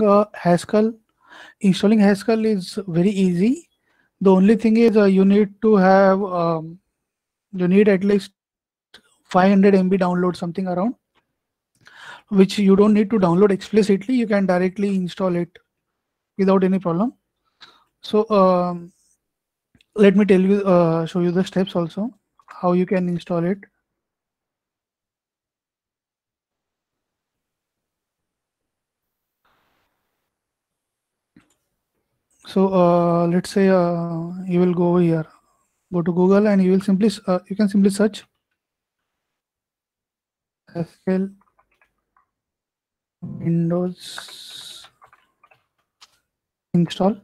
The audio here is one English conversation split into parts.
uh, Haskell, installing Haskell is very easy. The only thing is uh, you need to have, um, you need at least 500 MB download something around, which you don't need to download explicitly. You can directly install it without any problem. So um, let me tell you, uh, show you the steps also, how you can install it. So uh, let's say uh, you will go over here, go to Google and you will simply, uh, you can simply search Haskell Windows install.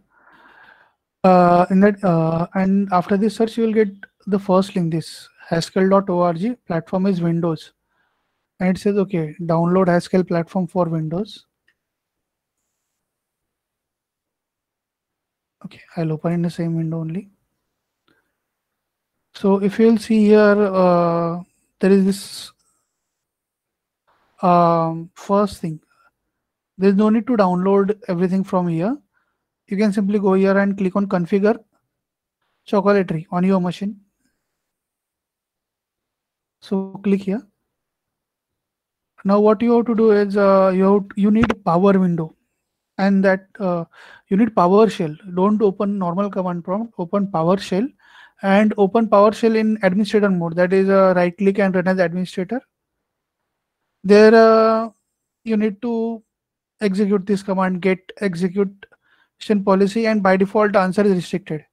Uh, in that, uh, and after this search, you will get the first link, this haskell.org platform is Windows. And it says, okay, download Haskell platform for Windows. Okay, I'll open in the same window only. So if you'll see here, uh, there is this um, first thing. There's no need to download everything from here. You can simply go here and click on configure Chocolatey on your machine. So click here. Now what you have to do is uh, you have, you need power window and that uh, you need PowerShell. Don't open normal command prompt, open PowerShell and open PowerShell in administrator mode. That is uh, right click and run as administrator. There uh, you need to execute this command get execution policy and by default answer is restricted.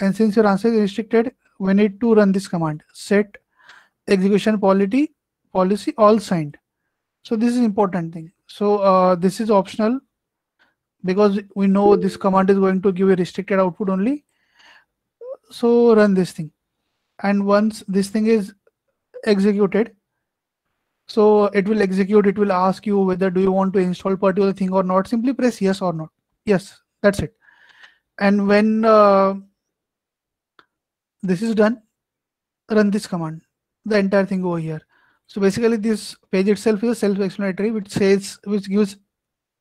And since your answer is restricted, we need to run this command set execution policy policy all signed. So this is important thing. So uh, this is optional because we know this command is going to give a restricted output only. So run this thing. And once this thing is executed so it will execute it will ask you whether do you want to install particular thing or not. Simply press yes or not. Yes that's it. And when uh, this is done run this command the entire thing over here. So basically this page itself is self-explanatory which says which gives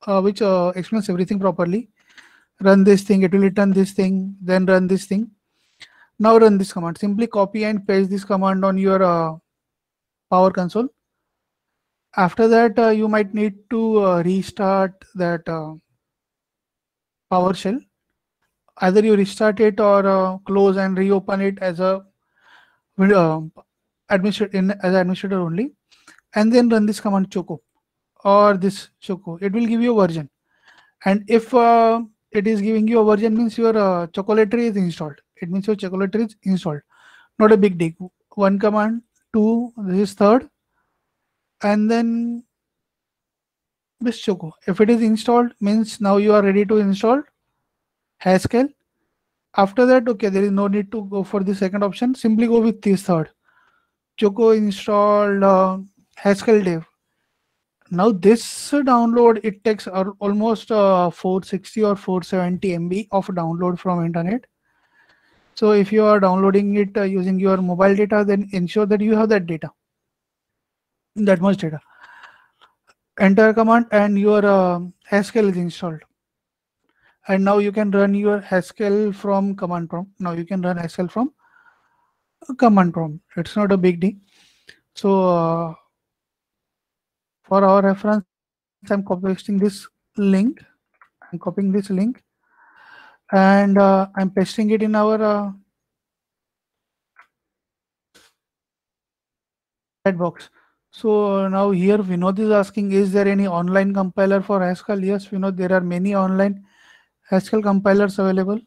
uh, which uh, explains everything properly. Run this thing, it will return this thing, then run this thing. Now run this command. Simply copy and paste this command on your uh, Power Console. After that, uh, you might need to uh, restart that uh, PowerShell. Either you restart it or close and reopen it as a administrator in as administrator only, and then run this command choco or this choco it will give you a version. And if uh, it is giving you a version means your uh, chocolatey is installed. It means your chocolatey is installed. Not a big deal. One command two this is third and then this choco. If it is installed means now you are ready to install haskell. After that okay there is no need to go for the second option. Simply go with this third. Choco installed uh, haskell dev now this download it takes almost uh, 460 or 470 MB of download from internet. So if you are downloading it uh, using your mobile data, then ensure that you have that data, that much data. Enter command and your uh, Haskell is installed. And now you can run your Haskell from command prompt. Now you can run Haskell from command prompt. It's not a big deal. So uh, for our reference i'm copying this link. I'm copying this link. And uh, i'm pasting it in our uh, chat box. So now here vinod is asking is there any online compiler for haskell? Yes vinod there are many online haskell compilers available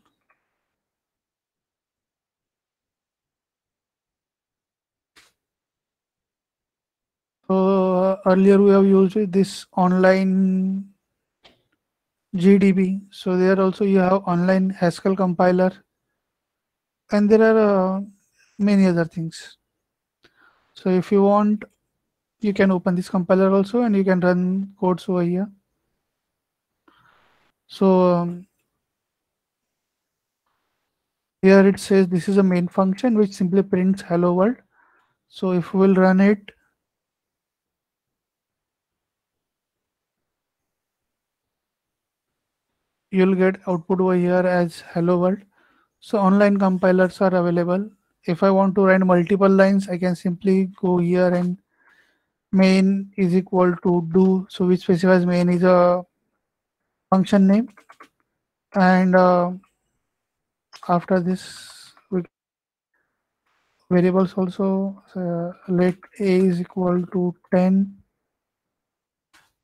So earlier we have used this online GDB. So there also you have online Haskell compiler and there are uh, many other things. So if you want, you can open this compiler also and you can run codes over here. So um, here it says this is a main function which simply prints hello world. So if we will run it, you'll get output over here as hello world. So online compilers are available. If i want to run multiple lines i can simply go here and main is equal to do. So which specifies main is a function name. And uh, after this we variables also so let a is equal to 10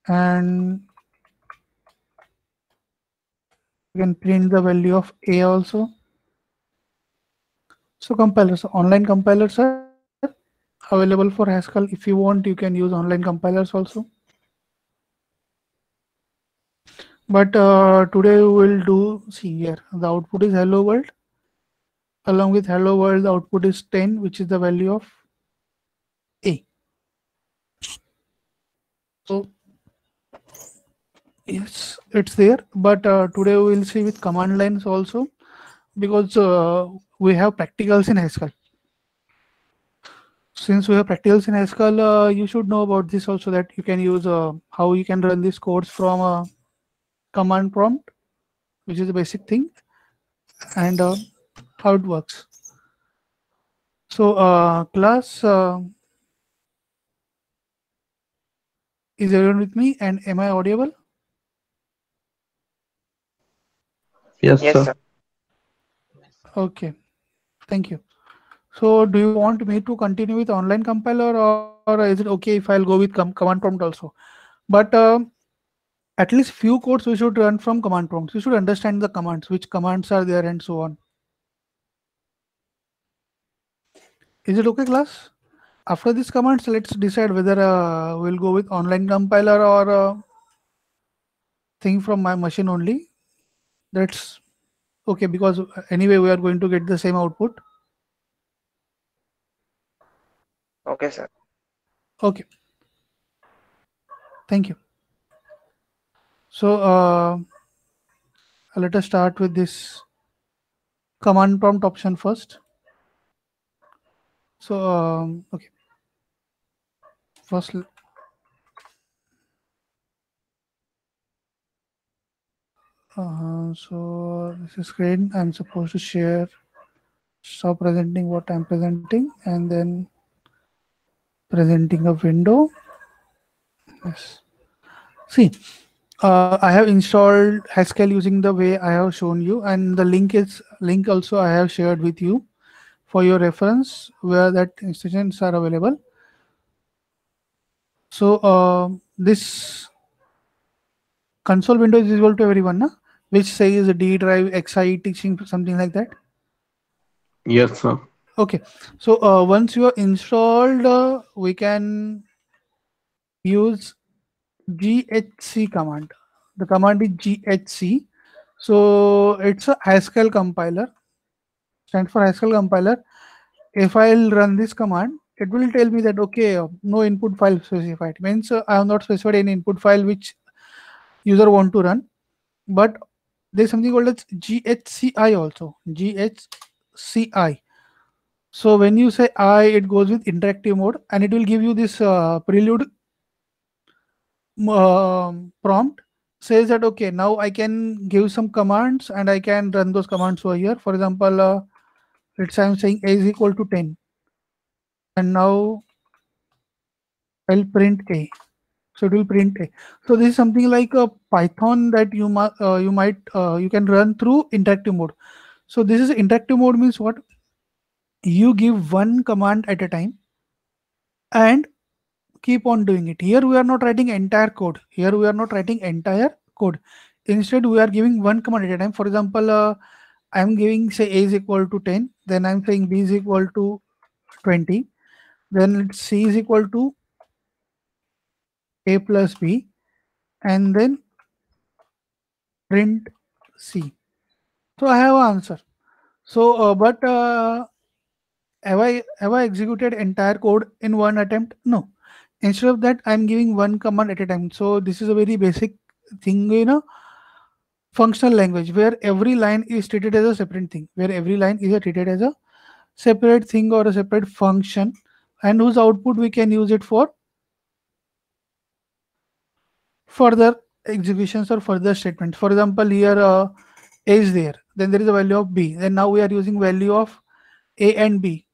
and you can print the value of a also so compilers online compilers are available for Haskell. If you want, you can use online compilers also. But uh, today we will do, see here, the output is hello world. Along with hello world, the output is 10, which is the value of A. So, yes, it's there. But uh, today we will see with command lines also, because uh, we have practicals in Haskell since we have practicals in Haskell, uh, you should know about this also that you can use uh, how you can run these codes from a command prompt, which is a basic thing, and uh, how it works. So uh, class uh, is everyone with me and am I audible? Yes, Yes, sir. sir. Okay, thank you. So do you want me to continue with online compiler or, or is it okay if I'll go with com command prompt also? But um, at least few codes we should run from command prompts. We should understand the commands, which commands are there and so on. Is it okay class? After these commands, let's decide whether uh, we'll go with online compiler or uh, thing from my machine only. That's okay because anyway we are going to get the same output. Okay, sir. Okay. Thank you. So uh, let us start with this command prompt option first. So um, okay. First, uh, so this is screen. I'm supposed to share. Stop presenting what I'm presenting, and then presenting a window. Yes. See, uh, I have installed Haskell using the way I have shown you, and the link is link also I have shared with you for your reference where that instructions are available. So uh, this console window is visible to everyone, na? Which says D drive XI teaching something like that. Yes, sir. Okay, so uh, once you are installed, uh, we can use GHC command. The command is GHC. So it's a Haskell compiler. Stands for Haskell compiler. If I'll run this command, it will tell me that okay, no input file specified. Means uh, I have not specified any input file which user want to run, but there's something called as GHCI also. GHCI. So when you say I, it goes with interactive mode and it will give you this uh, prelude um, prompt says that okay now I can give some commands and I can run those commands over here. For example, uh, let's say I'm saying a is equal to 10 and now I'll print a. So it will print a. So this is something like a Python that you might uh, you might uh, you can run through interactive mode. So this is interactive mode means what? You give one command at a time and keep on doing it. Here we are not writing entire code. Here we are not writing entire code. Instead, we are giving one command at a time. For example, uh, I'm giving say a is equal to 10, then I'm saying b is equal to 20, then c is equal to a plus b, and then print c. So I have an answer. So, uh, but uh, have I have I executed entire code in one attempt? No instead of that i'm giving one command at a time so this is a very basic thing you know functional language where every line is treated as a separate thing where every line is treated as a separate thing or a separate function and whose output we can use it for further executions or further statements. For example, here uh, A is there, then there is a value of B. Then now we are using value of A and B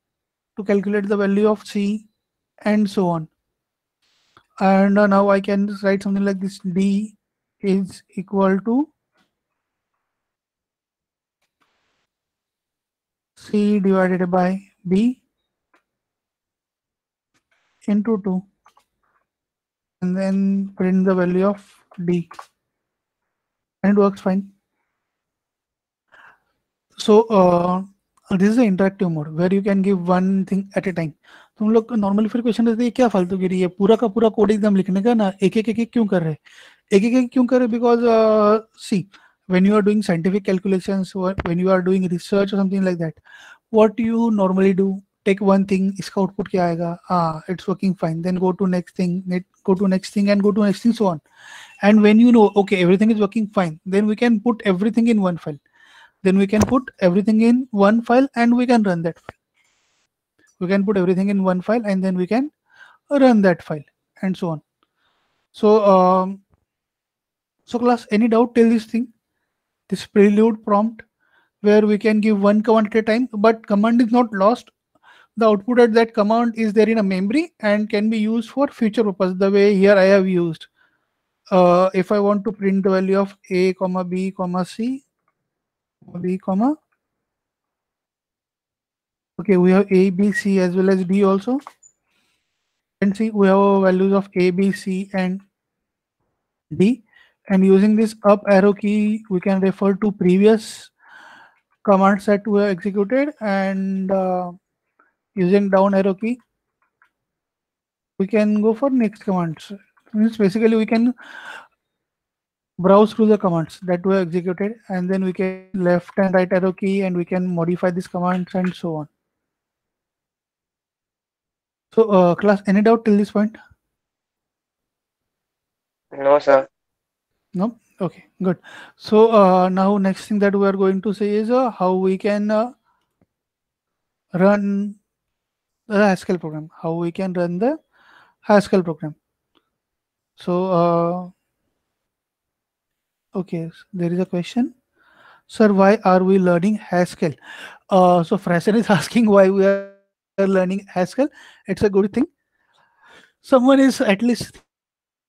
to calculate the value of C and so on. And uh, now I can write something like this D is equal to C divided by B into 2 and then print the value of D and it works fine. So uh, this is the interactive mode where you can give one thing at a time. तुम लोग normally फिर question रहते हैं क्या फालतू गिरी है पूरा का पूरा कोड एकदम लिखने का ना एक एक एक एक क्यों कर रहे एक एक एक क्यों कर रहे because C when you are doing scientific calculations or when you are doing research or something like that what you normally do take one thing इसका output क्या आएगा ah it's working fine then go to next thing net go to next thing and go to next thing so on and when you know okay everything is working fine then we can put everything in one file then we can put everything in one file and we can run that file we can put everything in one file and then we can run that file and so on so um so class any doubt till this thing this prelude prompt where we can give one command at a time but command is not lost the output at that command is there in a memory and can be used for future purpose the way here i have used. Uh, if i want to print the value of a comma b comma c b comma okay we have a b c as well as d also. And see we have values of a b c and d. And using this up arrow key we can refer to previous commands that were executed and uh, using down arrow key we can go for next commands. Means basically we can browse through the commands that were executed and then we can left and right arrow key and we can modify these commands and so on. So uh, class any doubt till this point? No, sir. no? Okay good. So uh, now next thing that we are going to say is uh, how we can uh, run the haskell program how we can run the haskell program. So uh, okay s- there is a question. Sir why are we learning haskell? Uh, so fraser is asking why we are learning haskell. It's a good thing. Someone is at least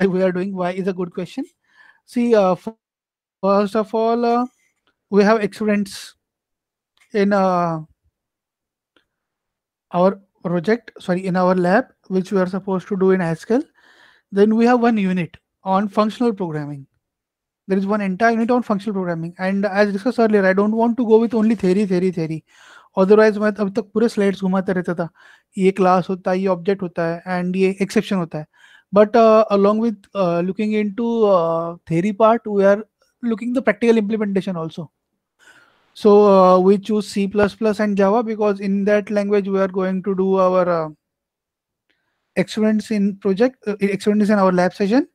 we are doing why is a good question. See uh, first of all uh, we have experience in uh, our project sorry in our lab which we are supposed to do in haskell then we have one unit on functional programming there is one entire unit on functional programming and as discussed earlier i don't want to go with only theory theory theory otherwise मैं अभी तक पूरे slides घुमाता रहता था ये class होता है ये ऑब्जेक्ट होता है एंड ये एक्सेप्शन होता है but uh, along with uh, looking into uh, theory part we are looking the practical implementation also so uh, we choose c++ and java because in that language we are going to do our uh, experiments in project uh, experiments in our lab session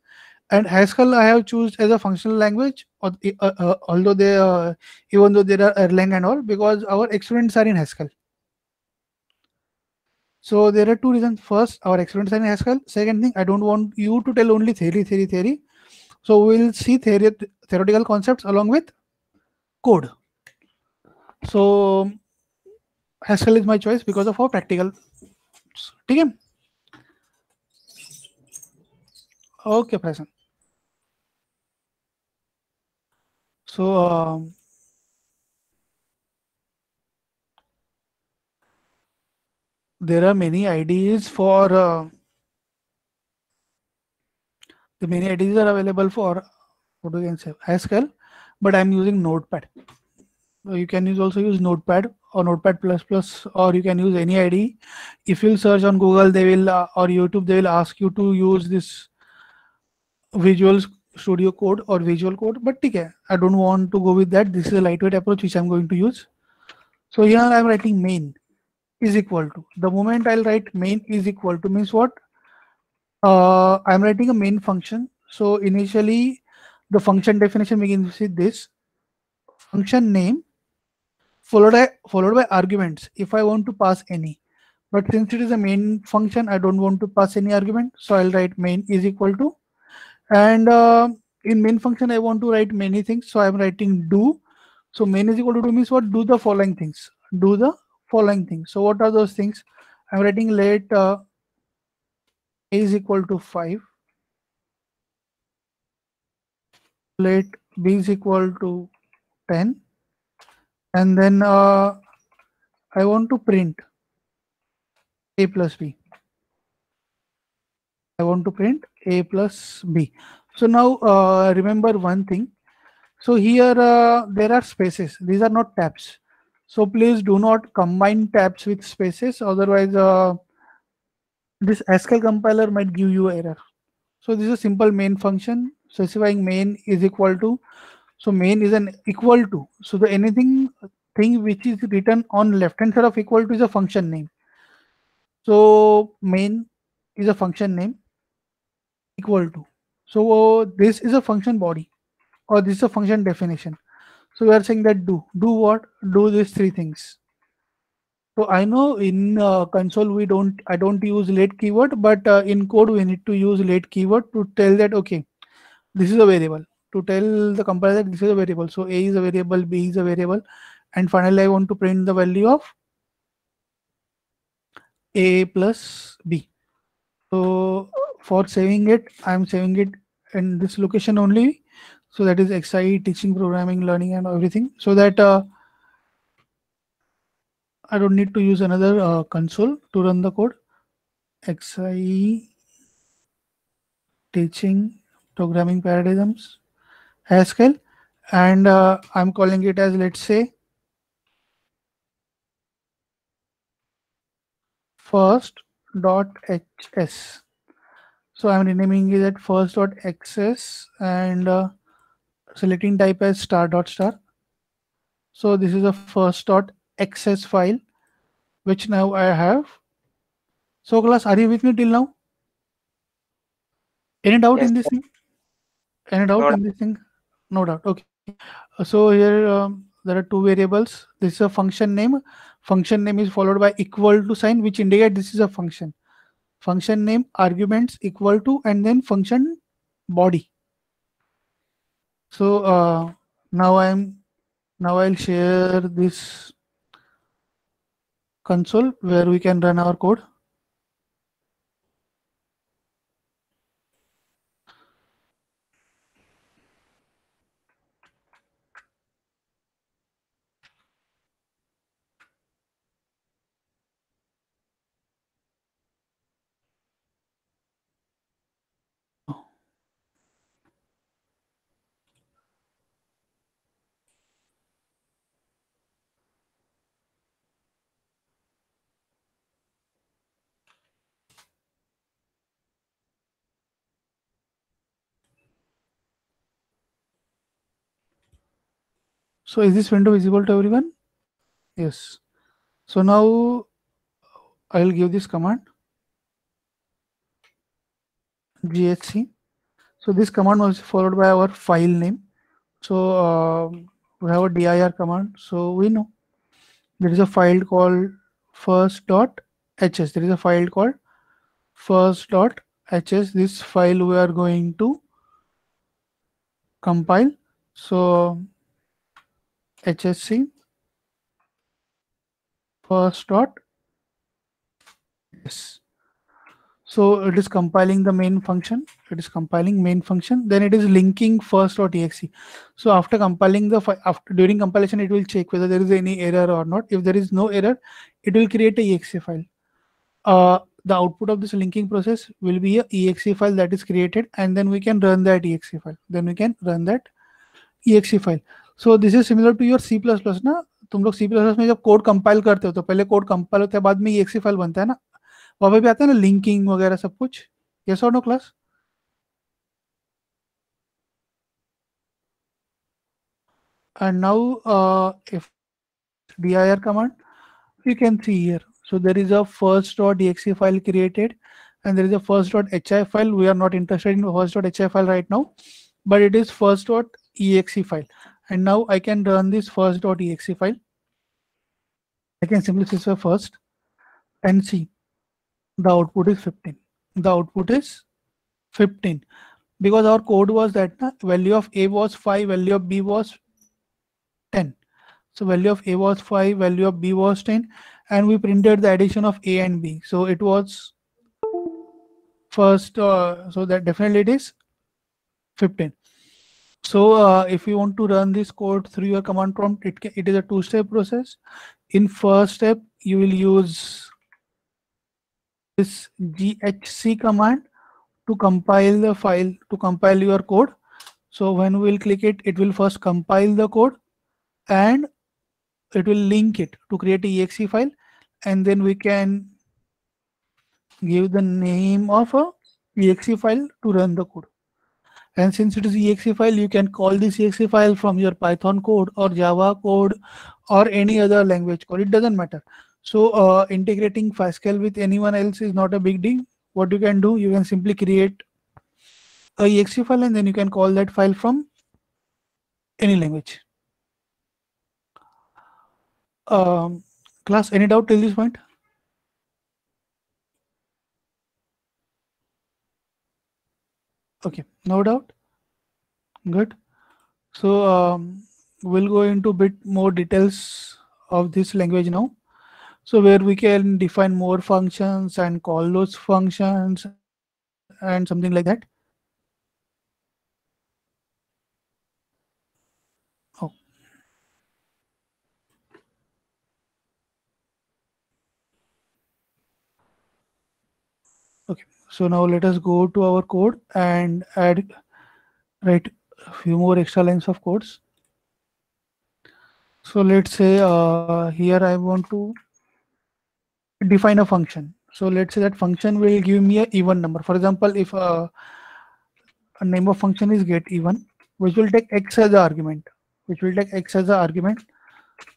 and haskell i have chosen as a functional language or, uh, uh, although they uh, even though there are erlang and all because our experiments are in haskell so there are two reasons. First, our experiments are in Haskell. Second thing, I don't want you to tell only theory, theory, theory. So we'll see theory, theoretical concepts along with code So Haskell is my choice because of our practical. ठीक है? Okay, present. So um, there are many IDEs for uh, the many IDEs are available for what we can say Haskell, but I'm using Notepad. So you can use also use Notepad or Notepad plus plus, or you can use any IDE. If you search on Google, they will uh, or YouTube, they will ask you to use this Visual Studio Code or Visual Code. But okay, I don't want to go with that. This is a lightweight approach which I'm going to use. So here I'm writing main is equal to the moment I'll write main is equal to means what uh, I'm writing a main function so initially the function definition begins with this function name followed by followed by arguments if I want to pass any but since it is a main function I don't want to pass any argument so I'll write main is equal to and uh, in main function I want to write many things. So I'm writing do. So main is equal to do means what? Do the following things. Do the following things. So what are those things? I'm writing let uh, a is equal to 5. Let b is equal to 10. And then uh, I want to print a plus b. I want to print a plus b. So now uh, remember one thing. So here uh, there are spaces. These are not tabs. So please do not combine tabs with spaces. Otherwise, uh, this Haskell compiler might give you error. So this is a simple main function specifying main is equal to. So main is an equal to. So the anything thing which is written on left hand side of equal to is a function name. So main is a function name equal to. So this is a function body or this is a function definition. So we are saying that do, do what? Do these three things. So I know in uh, console we don't, I don't use let keyword, but uh, in code we need to use let keyword to tell that, okay, this is a variable to tell the compiler that this is a variable. So A is a variable, B is a variable. And finally I want to print the value of A plus B. So for saving it, I'm saving it in this location only. So that is XI teaching, programming, learning, and everything. So that uh, I don't need to use another uh, console to run the code. XI teaching, programming paradigms, Haskell, and uh, I'm calling it as let's say first dot hs so I'm renaming it at first dot xs and uh, selecting type as star dot star. So this is a first dot xs file, which now I have. So class, are you with me till now? Any doubt Yes, in this sir. thing? Any doubt No in this thing? No doubt. Okay. Uh, So here um, there are two variables. This is a function name. Function name is followed by equal to sign, which indicate this is a function function name arguments equal to and then function body so uh, now i'm now i'll share this console where we can run our code so is this window visible to everyone? Yes. So now i'll give this command. Ghc so this command was followed by our file name. So um, we have a dir command. So we know. There is a file called first dot hs there is a file called first dot hs this file we are going to compile. So hsc first dot yes. So it is compiling the main function it is compiling main function then it is linking first dot exe so after compiling the after during compilation it will check whether there is any error or not. If there is no error it will create a exe file. Uh, the output of this linking process will be a exe file that is created and then we can run that exe file. Then we can run that exe file so this is similar to your C plus plus ना? तुम लोग सी plus plus में जब code compile करते हो तो पहले code compile होते हैं, बाद में एक्सी फ़ाइल बनता है ना? वहाँ पर भी आता है ना लिंकिंग वगैरह सब कुछ? ये so no class and now D I R command you can see here so there is a first dot D exe file created and there is a first dot hi file. We are not interested in first dot hi file right now, but it is first dot exe file. And now i can run this first.exe file. I can simply specify first and see. The output is 15 the output is 15 because our code was that value of a was 5 value of b was 10 so value of a was 5 value of b was 10 and we printed the addition of a and b. So it was first uh, so that definitely it is 15 so uh, if you want to run this code through your command prompt it, it is a two step process. In first step you will use this ghc command to compile the file to compile your code. So when we will click it it will first compile the code and it will link it to create a exe file. And then we can give the name of a exe file to run the code and since it is exe file you can call this exe file from your python code or java code or any other language code. It doesn't matter. So uh, integrating Pascal with anyone else is not a big deal. What you can do you can simply create a exe file and then you can call that file from any language. Um, class any doubt till this point okay no doubt. Good. So um, we'll go into bit more details of this language now. So where we can define more functions and call those functions and something like that oh okay so now let us go to our code and add write a few more extra lines of codes. So let's say uh, here i want to define a function. So let's say that function will give me a even number. For example if uh, a name of function is get even which will take x as the argument which will take x as the argument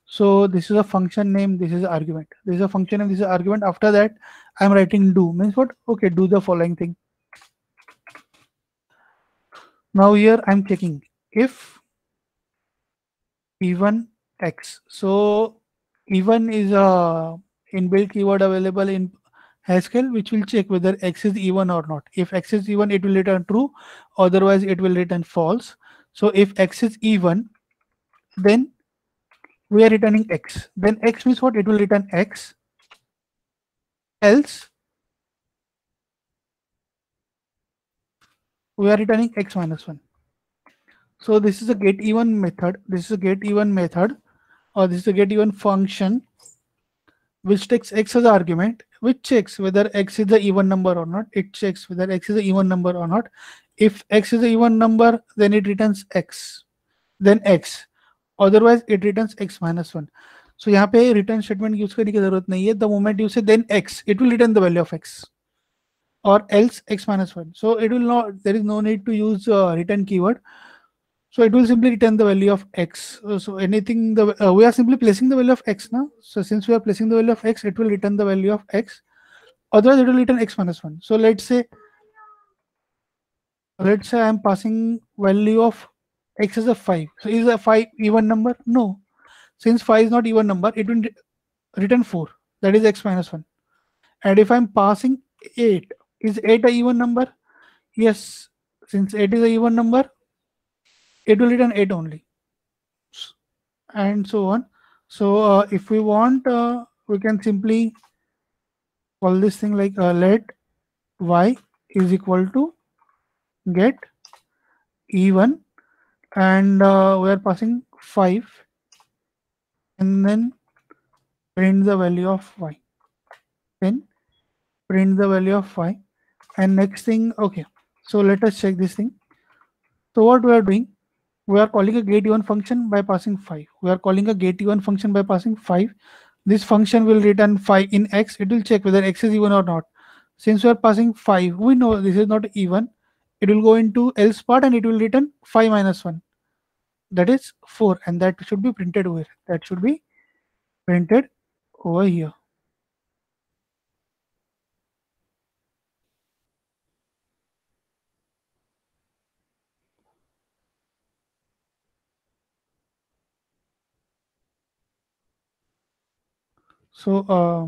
so this is a function name this is argument. This is a function name this is argument. After that i'm writing do. Means what? Okay do the following thing. Now here i'm checking. If even x. So even is a inbuilt keyword available in Haskell which will check whether x is even or not. If x is even, it will return true, otherwise it will return false. So if x is even, then we are returning x. Then x means what? It will return x. Else, we are returning x minus 1. So this is a get even method. This is a get even method or this is a get even function which takes x as argument which checks whether x is the even number or not it checks whether x is the even number or not if x is the even number then it returns x then x otherwise it returns x minus 1 so यहाँ पे return statement use करने की जरूरत नहीं है the moment you say then x it will return the value of x or else x minus 1 so it will not there is no need to use uh, return keyword so it will simply return the value of x. Uh, So anything the uh, we are simply placing the value of x now. So since we are placing the value of x, it will return the value of x. Otherwise, it will return x minus one. So let's say let's say I am passing value of x is a five. So is a five even number? No. Since five is not even number, it will re- return four. That is x minus one. And if I'm passing eight, is eight a even number? Yes. Since eight is a even number, it will return 8 only and so on so uh, if we want uh, we can simply call this thing like uh, let y is equal to get even and uh, we are passing 5 and then print the value of y then print the value of y and next thing okay so let us check this thing. So what we are doing we are calling a get even function by passing 5 we are calling a get even function by passing 5 this function will return 5 in x. It will check whether x is even or not. Since we are passing 5 we know this is not even it will go into else part and it will return 5 minus 1 that is 4 and that should be printed over that should be printed over here So uh,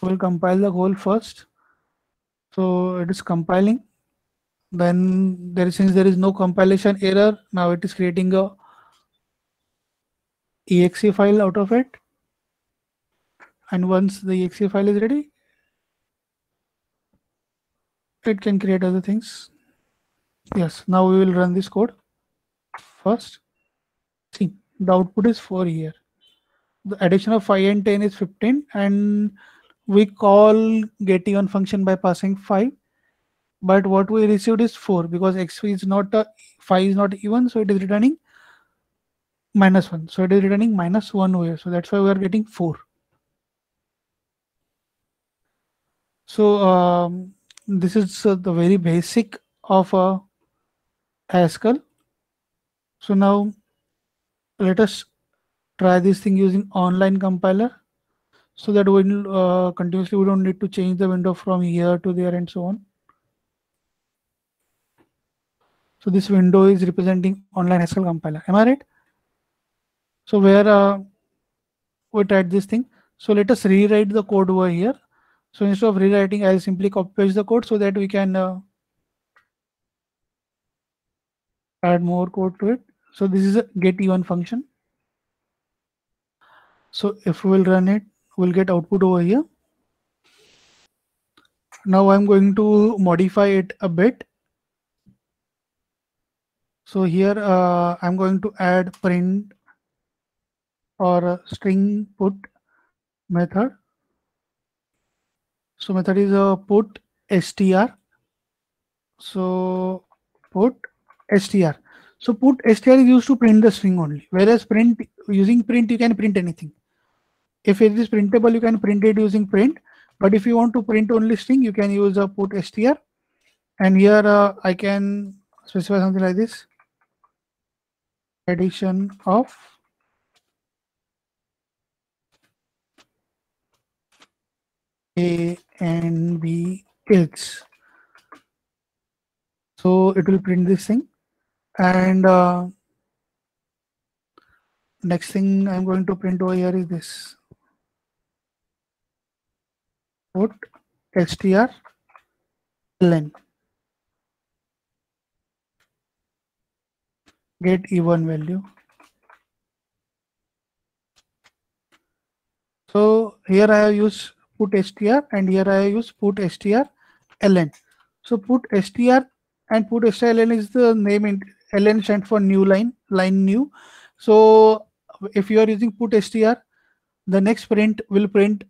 we'll compile the whole first. So it is compiling. Then there since there is no compilation error now it is creating a exe file out of it. And once the exe file is ready it can create other things. Yes now we will run this code. First see the output is 4 here. The addition of 5 and 10 is 15 and we call get even function by passing 5 but what we received is 4 because x is not a 5 is not even so it is returning minus 1 so it is returning minus 1 over here. So that's why we are getting 4 so um, this is uh, the very basic of uh, Haskell. So now let us try this thing using online compiler so that we will uh, continuously we don't need to change the window from here to there and so on so this window is representing online Haskell compiler. Am I right? So where uh, we tried this thing. So let us rewrite the code over here. So instead of rewriting I'll simply copy paste the code so that we can uh, add more code to it. So this is a get even function. So if we will run it, we'll get output over here. Now I'm going to modify it a bit. So here uh, I'm going to add print or string put method. So method is a put str. So put str. So put str is used to print the string only. Whereas print using print you can print anything. If it is printable, you can print it using print. But if you want to print only string, you can use a put str. And here uh, I can specify something like this. Addition of A and B is. So it will print this thing. And uh, next thing I'm going to print over here is this put str ln get even value. So here i have used put str and here i have used put str ln. So put str and put str ln is the name in ln stands for new line line new. So if you are using put str the next print will print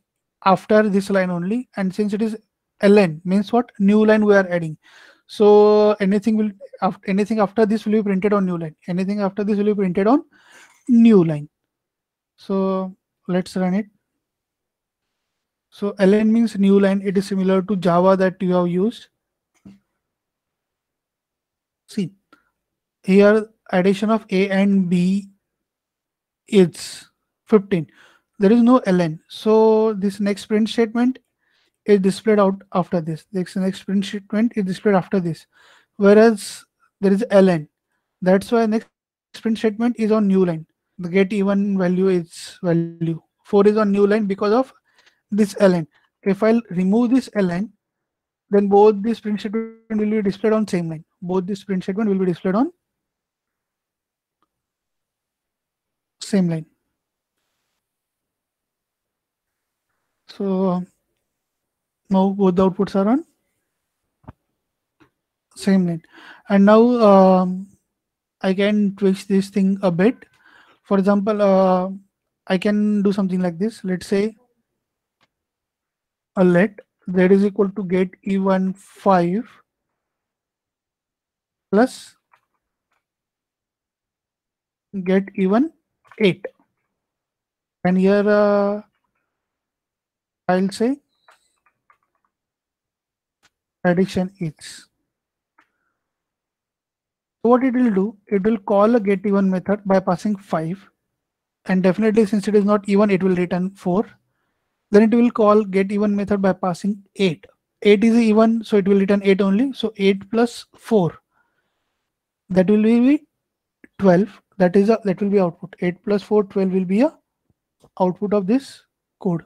after this line only. And since it is ln means what? New line we are adding so anything will after anything after this will be printed on new line. Anything after this will be printed on new line. So let's run it. So ln means new line. It is similar to java that you have used. See here addition of a and b is 15 there is no ln. So this next print statement is displayed out after this. The next print statement is displayed after this. Whereas there is ln that's why next print statement is on new line. The get even value is value. 4 is on new line because of this ln if i'll remove this ln then both this print statement will be displayed on same line. Both this print statement will be displayed on same line. So now both the outputs are on same line. And now um, I can twist this thing a bit. For example, uh, I can do something like this. Let's say a let that is equal to get even 5 plus get even 8 and here uh, I'll say addition is. So what it will do, it will call a get even method by passing 5 and definitely since it is not even it will return 4 then it will call get even method by passing 8 8 is even so it will return 8 only. So 8 plus 4 that will be 12 that is a that will be output. 8 plus 4 12 will be a output of this code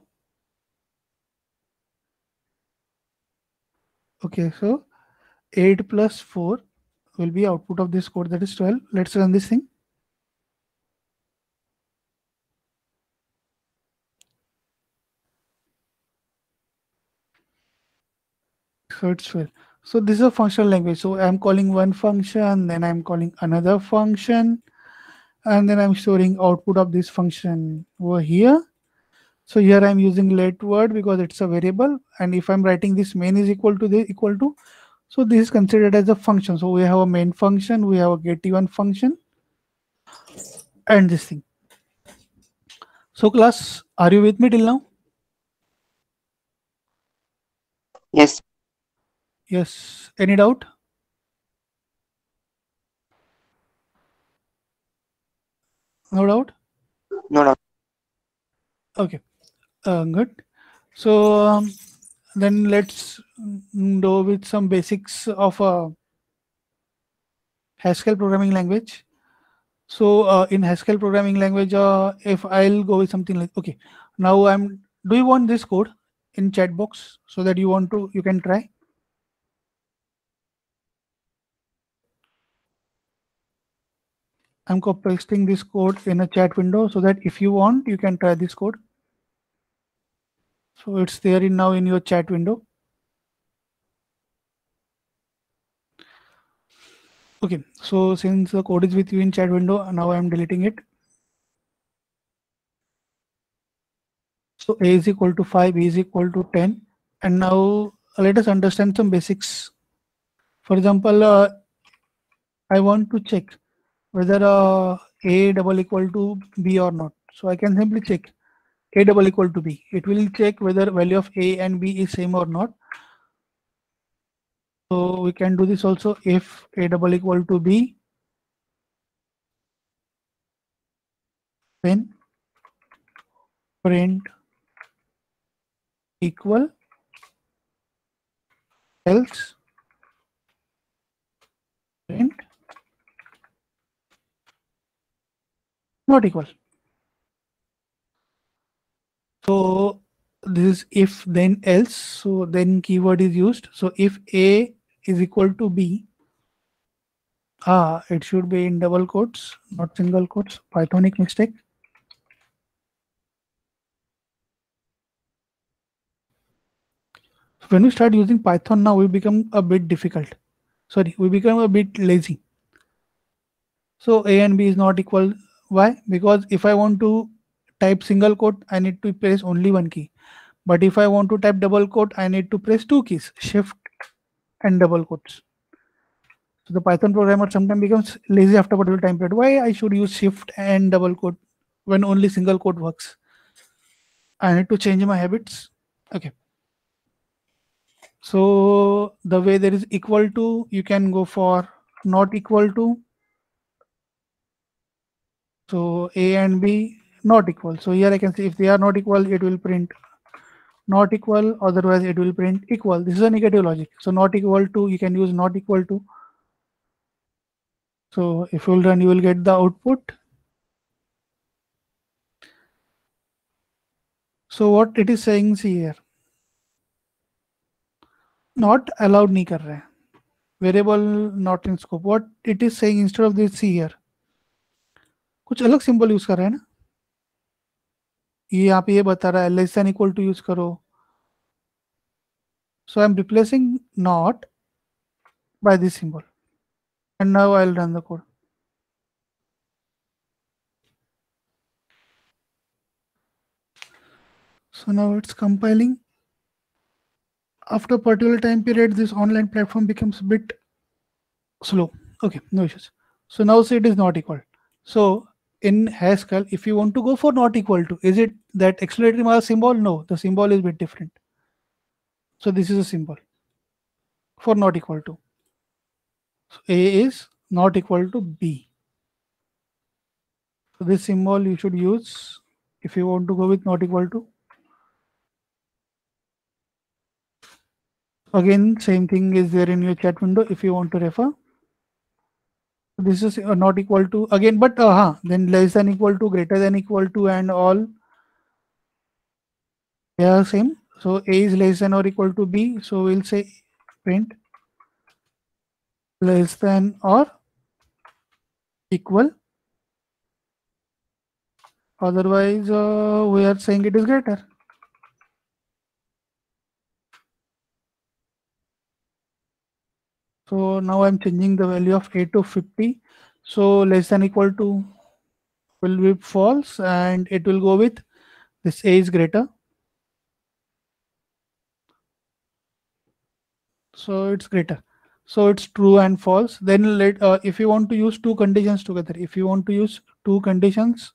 okay so 8 plus 4 will be output of this code that is 12 let's run this thing. So it's 12 so this is a functional language. So i'm calling one function then i'm calling another function and then i'm storing output of this function over here so here i'm using let word because it's a variable and if i'm writing this main is equal to this equal to so this is considered as a function. So we have a main function we have a get even function and this thing. So class are you with me till now? Yes. yes. Any doubt? No doubt? No, no. Okay, uh, good. So um, then let's mm, do with some basics of a Haskell programming language. So uh, in Haskell programming language, uh, if I'll go with something like, okay, now I'm, do you want this code in chat box so that you want to, you can try? I'm pasting this code in a chat window so that if you want, you can try this code. So it's there in now in your chat window. Okay, so since the code is with you in chat window, now I'm deleting it. So a is equal to 5, b is equal to 10. And now let us understand some basics. For example, uh, I want to check whether uh, a double equal to b or not. So I can simply check a double equal to b. It will check whether value of a and b is same or not. So we can do this also if a double equal to b, then print equal else print not equal. So this is if then else. So then keyword is used. So if a is equal to b, ah, it should be in double quotes, not single quotes. Pythonic mistake. So When we start using Python now, we become a bit difficult. Sorry, we become a bit lazy. So a and b is not equal. Why? Because if I want to type single quote, I need to press only one key. But if I want to type double quote, I need to press two keys, shift and double quotes. So the Python programmer sometimes becomes lazy after a particular time period. Why I should use shift and double quote when only single quote works? I need to change my habits. Okay. So the way there is equal to, you can go for not equal to. So A and B not equal. So here I can see if they are not equal, it will print not equal, otherwise it will print equal. This is a negative logic. So not equal to, you can use not equal to. So if you will run, you will get the output. So what it is saying see here. Not allowed नहीं कर रहा है. Variable not in scope. What it is saying instead of this see here. कुछ अलग symbol use कर रहा है ना ये यहाँ पे ये बता रहा है less than equal to use करो सो I am replacing not by this symbol and now I'll run the code so now it's compiling after a particular time period this online platform becomes a bit slow okay no issues so now say it is not equal so in Haskell, if you want to go for not equal to, is it that exclamatory mark symbol? No, the symbol is a bit different. So this is a symbol for not equal to. So A is not equal to B. So this symbol you should use if you want to go with not equal to. Again, same thing is there in your chat window if you want to refer this is uh, not equal to again but uh -huh, then less than equal to greater than equal to and all they are same. So a is less than or equal to b. So we'll say print less than or equal. Otherwise uh, we are saying it is greater so now i'm changing the value of a to 50 so less than equal to will be false and it will go with this a is greater. So it's greater. So it's true and false. Then let uh, if you want to use two conditions together if you want to use two conditions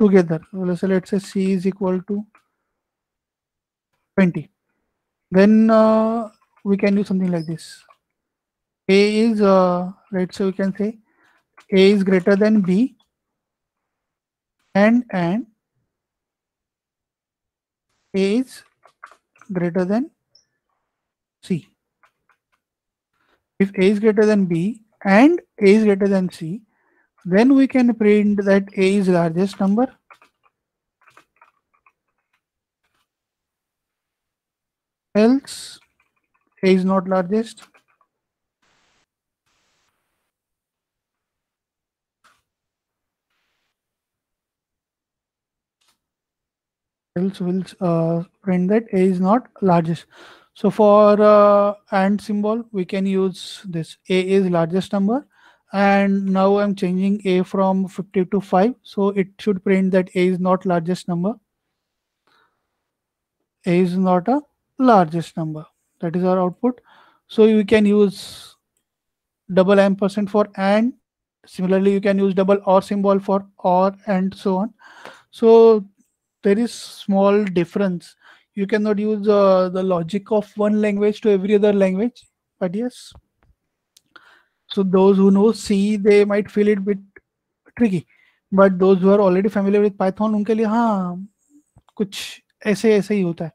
together so let's say c is equal to 20 then uh, we can do something like this a is uh, let's say we can say a is greater than b and and a is greater than c. If a is greater than b and a is greater than c then we can print that a is largest number. Else a is not largest will uh, print that a is not largest. So for uh, and symbol we can use this. A is largest number. And now i'm changing a from 50 to 5 so it should print that a is not largest number. A is not a largest number. That is our output. So you can use double ampersand for and similarly you can use double or symbol for or and so on. So there is small difference you cannot use uh, the logic of one language to every other language but yes so those who know c they might feel it bit tricky but those who are already familiar with python उनके लिए हाँ कुछ ऐसे ऐसे ही होता है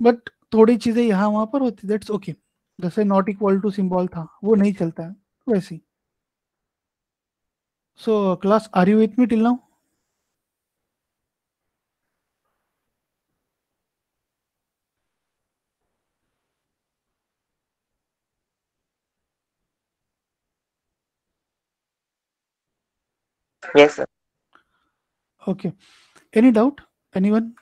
but थोड़ी चीज़ें यहाँ वहाँ पर होती दैट्स ओके जैसे नॉट इक्वल टू सिंबल था वो नहीं चलता है वैसे so class are you with me till now Yes, sir. Okay. Any doubt? Anyone?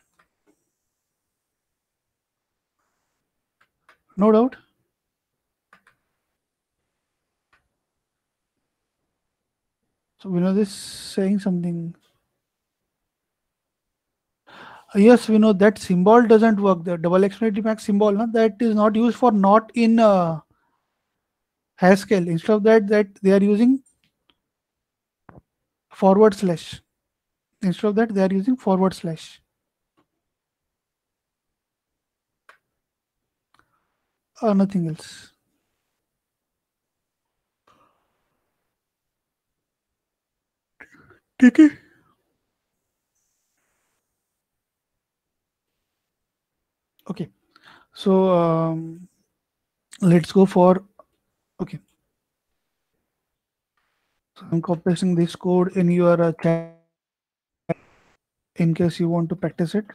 No doubt? So we know this saying something. Yes, we know that symbol doesn't work. The double exclamation mark symbol, no, that is not used for not in uh, Haskell. Instead of that, that they are using forward slash. Instead of that, they are using forward slash. Or nothing else. ठीक है okay so um, let's go for okay so i'm copying this code in your uh, chat in case you want to practice it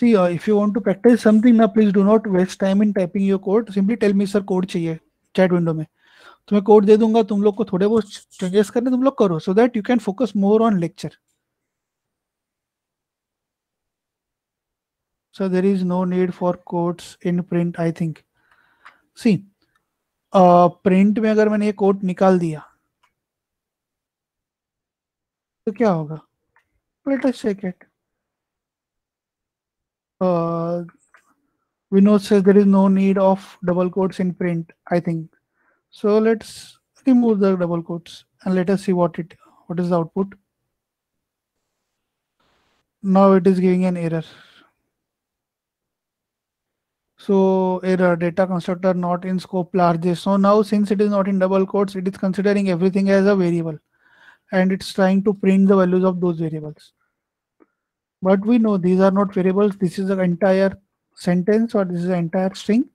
see uh, if you want to practice something now please do not waste time in typing your code simply tell me sir code चाहिए chat window में तुम्हें code दे दूंगा तुम लोग को थोड़े बहुत changes करने तुम लोग करो so that you can focus more on lecture so there is no need for quotes in print i think see uh, print में अगर मैंने ये कोट निकाल दिया तो क्या होगा let us check it uh, Vinod says there is no need of double quotes in print i think so let's remove the double quotes and let us see what it what is the output now it is giving an error So error data constructor not in scope largest. So now since it is not in double quotes, it is considering everything as a variable and it's trying to print the values of those variables. But we know these are not variables. This is an entire sentence or this is an entire string.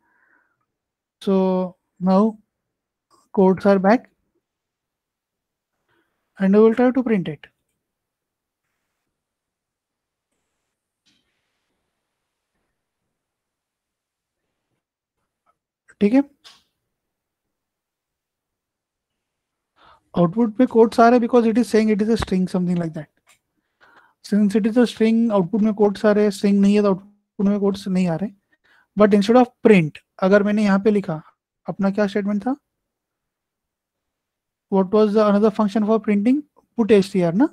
So now quotes are back and I will try to print it. ठीक है? Output में quotes आ रहे because it is saying it is a string something like that since it is a string output में quotes आ रहे हैं string नहीं है तो आउटपुट में कोट्स नहीं आ रहे. बट इंस्टेड ऑफ़ प्रिंट अगर मैंने यहाँ पे लिखा, अपना क्या स्टेटमेंट था? What was the another function for printing? Put str ना?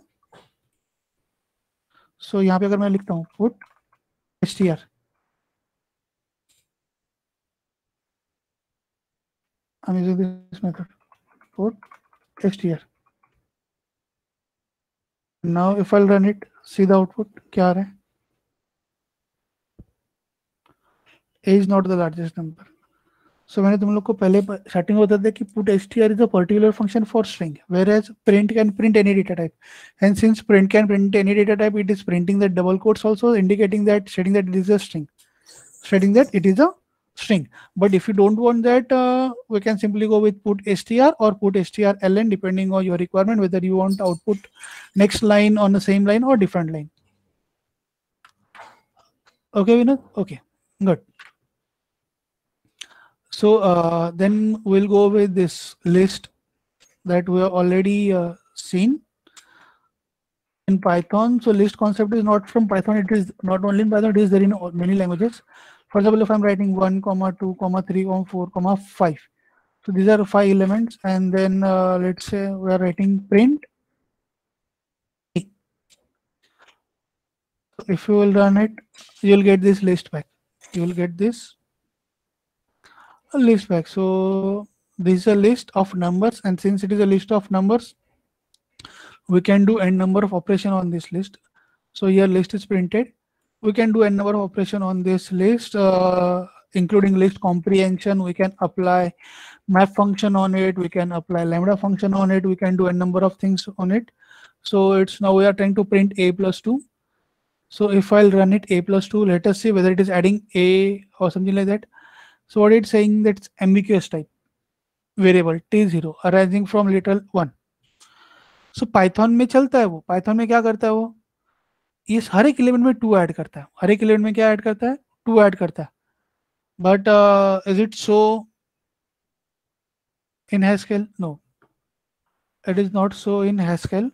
So यहाँ पे अगर मैं लिखता हूँ, put str I'm using this method put str now if I'll run it see the output क्या आ रहा है a is not the largest number so मैंने तुम लोग को पहले स्टार्टिंग में बता दिया कि put str is a particular function for string whereas print can print any data type and since print can print any data type it is printing the double quotes also indicating that stating that it is a string stating that it is a string but if you don't want that uh, we can simply go with put str or put strln depending on your requirement whether you want output next line on the same line or different line okay Vinod? okay good so uh, then we'll go with this list that we have already uh, seen in Python. So list concept is not from Python. It is not only in Python. It is there in many languages. For example, if I'm writing one comma two comma three comma four comma five. So these are five elements, and then uh, let's say we are writing print. If you will run it, you'll get this list back. You will get this list back. So this is a list of numbers, and since it is a list of numbers, we can do n number of operation on this list. So here list is printed We can do n number of operation on this list, uh, including list comprehension. We can apply map function on it. We can apply lambda function on it. We can do a number of things on it. So it's now we are trying to print a plus 2. So if I'll run it a plus 2, let us see whether it is adding a or something like that. So what it's saying that it's ambiguous type variable t0 arising from literal 1. So Python में चलता है वो Python में क्या करता है वो ये हर एक इलेवन में टू ऐड करता है। हर एक इलेवन में क्या ऐड करता है? टू ऐड करता है। But is it so in Haskell no it is not so in Haskell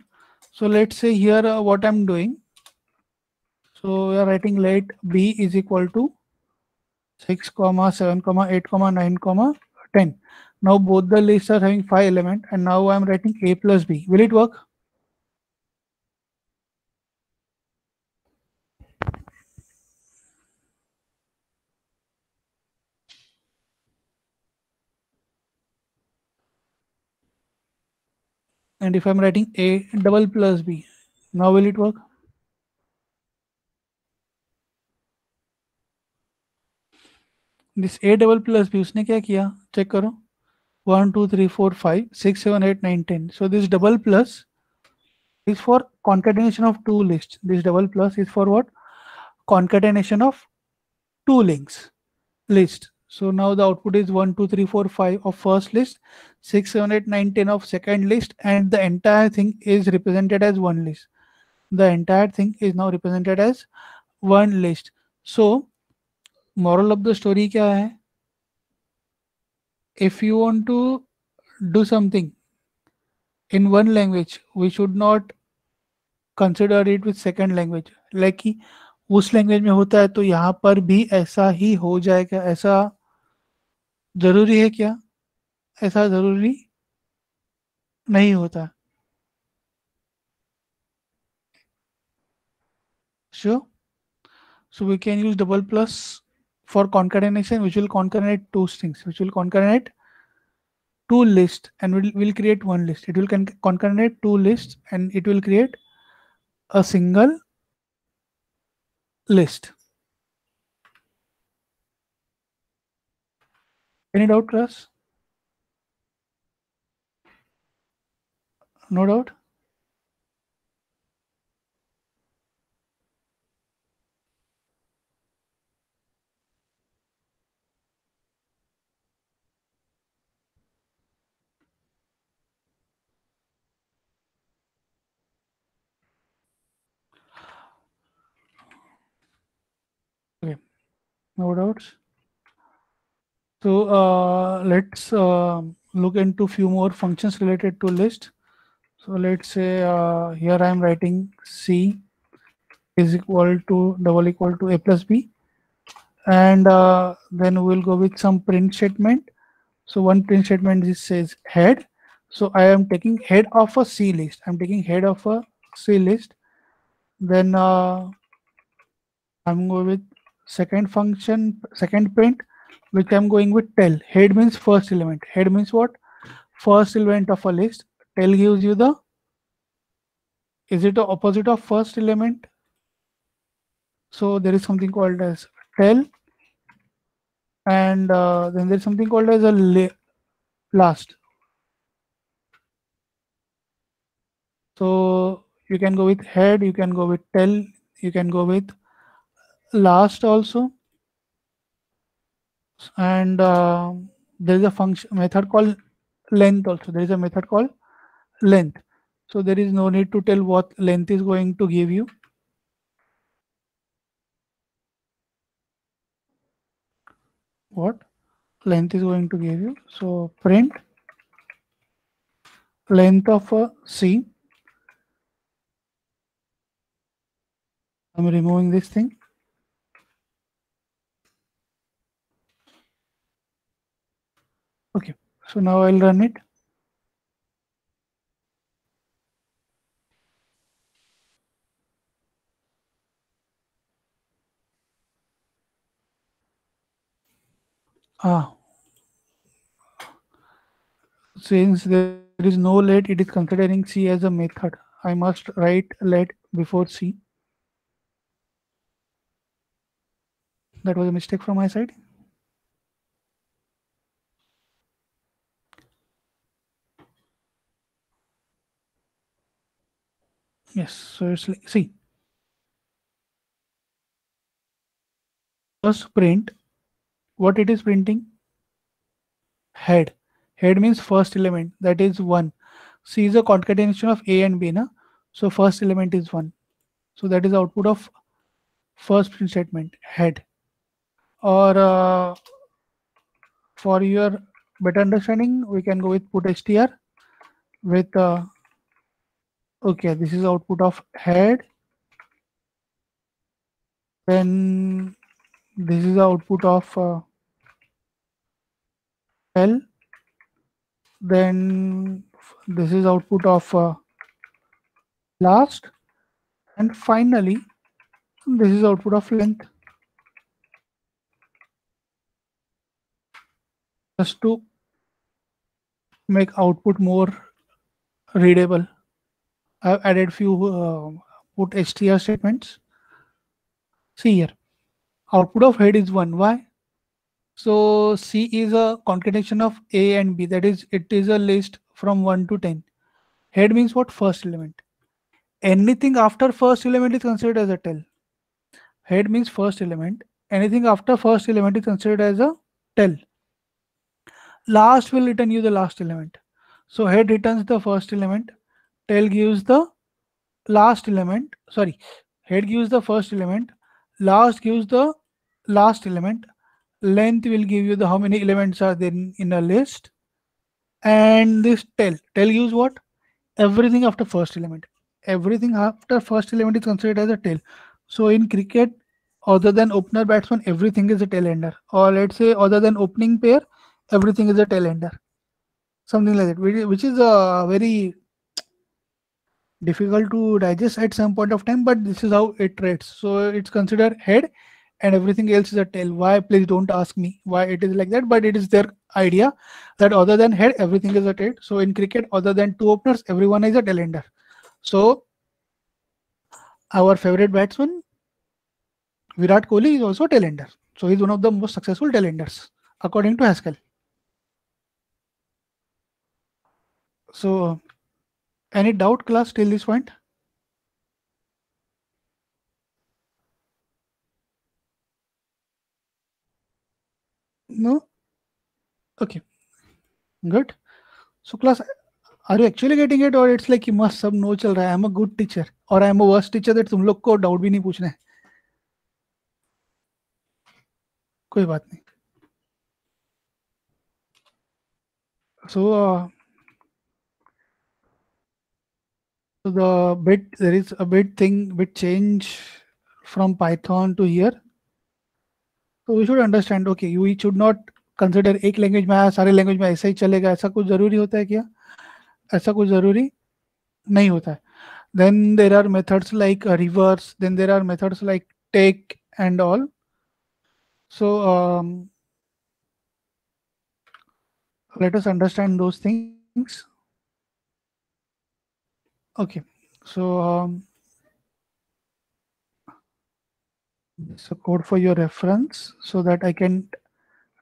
so let say here what I am doing so we are writing let B is equal to six comma seven comma eight comma nine comma ten now both the list are having five element and now I am writing A plus B will it work And if I'm writing a double plus b, now will it work? This a double plus b उसने क्या किया check करो one two three four five six seven eight nine ten so this double plus is for concatenation of two lists this double plus is for what concatenation of two links list So now the output is 1 2 3 4 5 of first list 6 7 8 9 10 of second list and the entire thing is represented as one list the entire thing is now represented as one list so moral of the story क्या है if you want to do something in one language we should not consider it with second language like कि उस language में होता है तो यहाँ पर भी ऐसा ही हो जाएगा ऐसा ज़रूरी है क्या? ऐसा ज़रूरी नहीं होता। So so we can use double plus for concatenation which will concatenate two strings which will concatenate two list and will create one list it will concatenate two list and it will create a single list any doubt class no doubt? Okay, no doubts So uh, let's uh, look into few more functions related to list. So let's say uh, here I am writing C is equal to double equal to A plus B. And uh, then we'll go with some print statement. So one print statement is says head. So I am taking head of a C list. I'm taking head of a C list. Then uh, I'm going with second function, second print, which I'm going with tail. Head means first element. Head means what? First element of a list. Tail gives you the, is it the opposite of first element? So there is something called as tail. And uh, then there's something called as a last. So you can go with head, you can go with tail, you can go with last also and uh, there is a function method called length also. There is a method called length. So there is no need to tell what length is going to give you. What length is going to give you. So print length of a c i'm removing this thing Okay, so now I'll run it. Ah, since there is no let, it is considering C as a method. I must write let before C. That was a mistake from my side. Yes, like, see. First print, what it is printing? Head. Head means first element, that is 1. C is a concatenation of A and B, na? so first element is 1. So that is output of first print statement, head. Or uh, for your better understanding, we can go with put str with uh, okay this is output of head. Then this is the output of uh, L. Then this is output of uh, last. And finally this is output of length. Just to make output more readable I've added few uh, put str statements. See here, output of head is 1. Why? So C is a concatenation of A and B. That is, it is a list from 1 to 10. Head means what? First element. Anything after first element is considered as a tail. Head means first element. Anything after first element is considered as a tail. Last will return you the last element. So head returns the first element tail gives the last element sorry head gives the first element last gives the last element. Length will give you the how many elements are there in, in a list. And this tail tail gives what? Everything after first element. Everything after first element is considered as a tail so in cricket other than opener batsman everything is a tail ender. Or let's say other than opening pair everything is a tail ender. Something like that which is a very difficult to digest at some point of time but this is how it rates so it's considered head and everything else is a tail. Why? Please don't ask me why it is like that but it is their idea that other than head everything is a tail. So in cricket other than two openers everyone is a tail ender so our favorite batsman virat kohli is also a tail ender so he's one of the most successful tail enders according to haskell. So any doubt class till this point? No? Okay. Good. So class, are you actually getting it or it's like you must sub no chal raha hai. I'm a good teacher or I'm a worst teacher that तुम लोग को doubt भी नहीं पूछना है कोई बात नहीं So, uh, so the bit there is a bit thing bit change from Python to here. So we should understand. Okay, we should not consider एक language में आया सारे language में ऐसा ही चलेगा ऐसा कुछ जरूरी होता है क्या ऐसा कुछ जरूरी नहीं होता है then there are methods like uh, reverse then there are methods like take and all so um, let us understand those things okay. So um, it's a code for your reference so that i can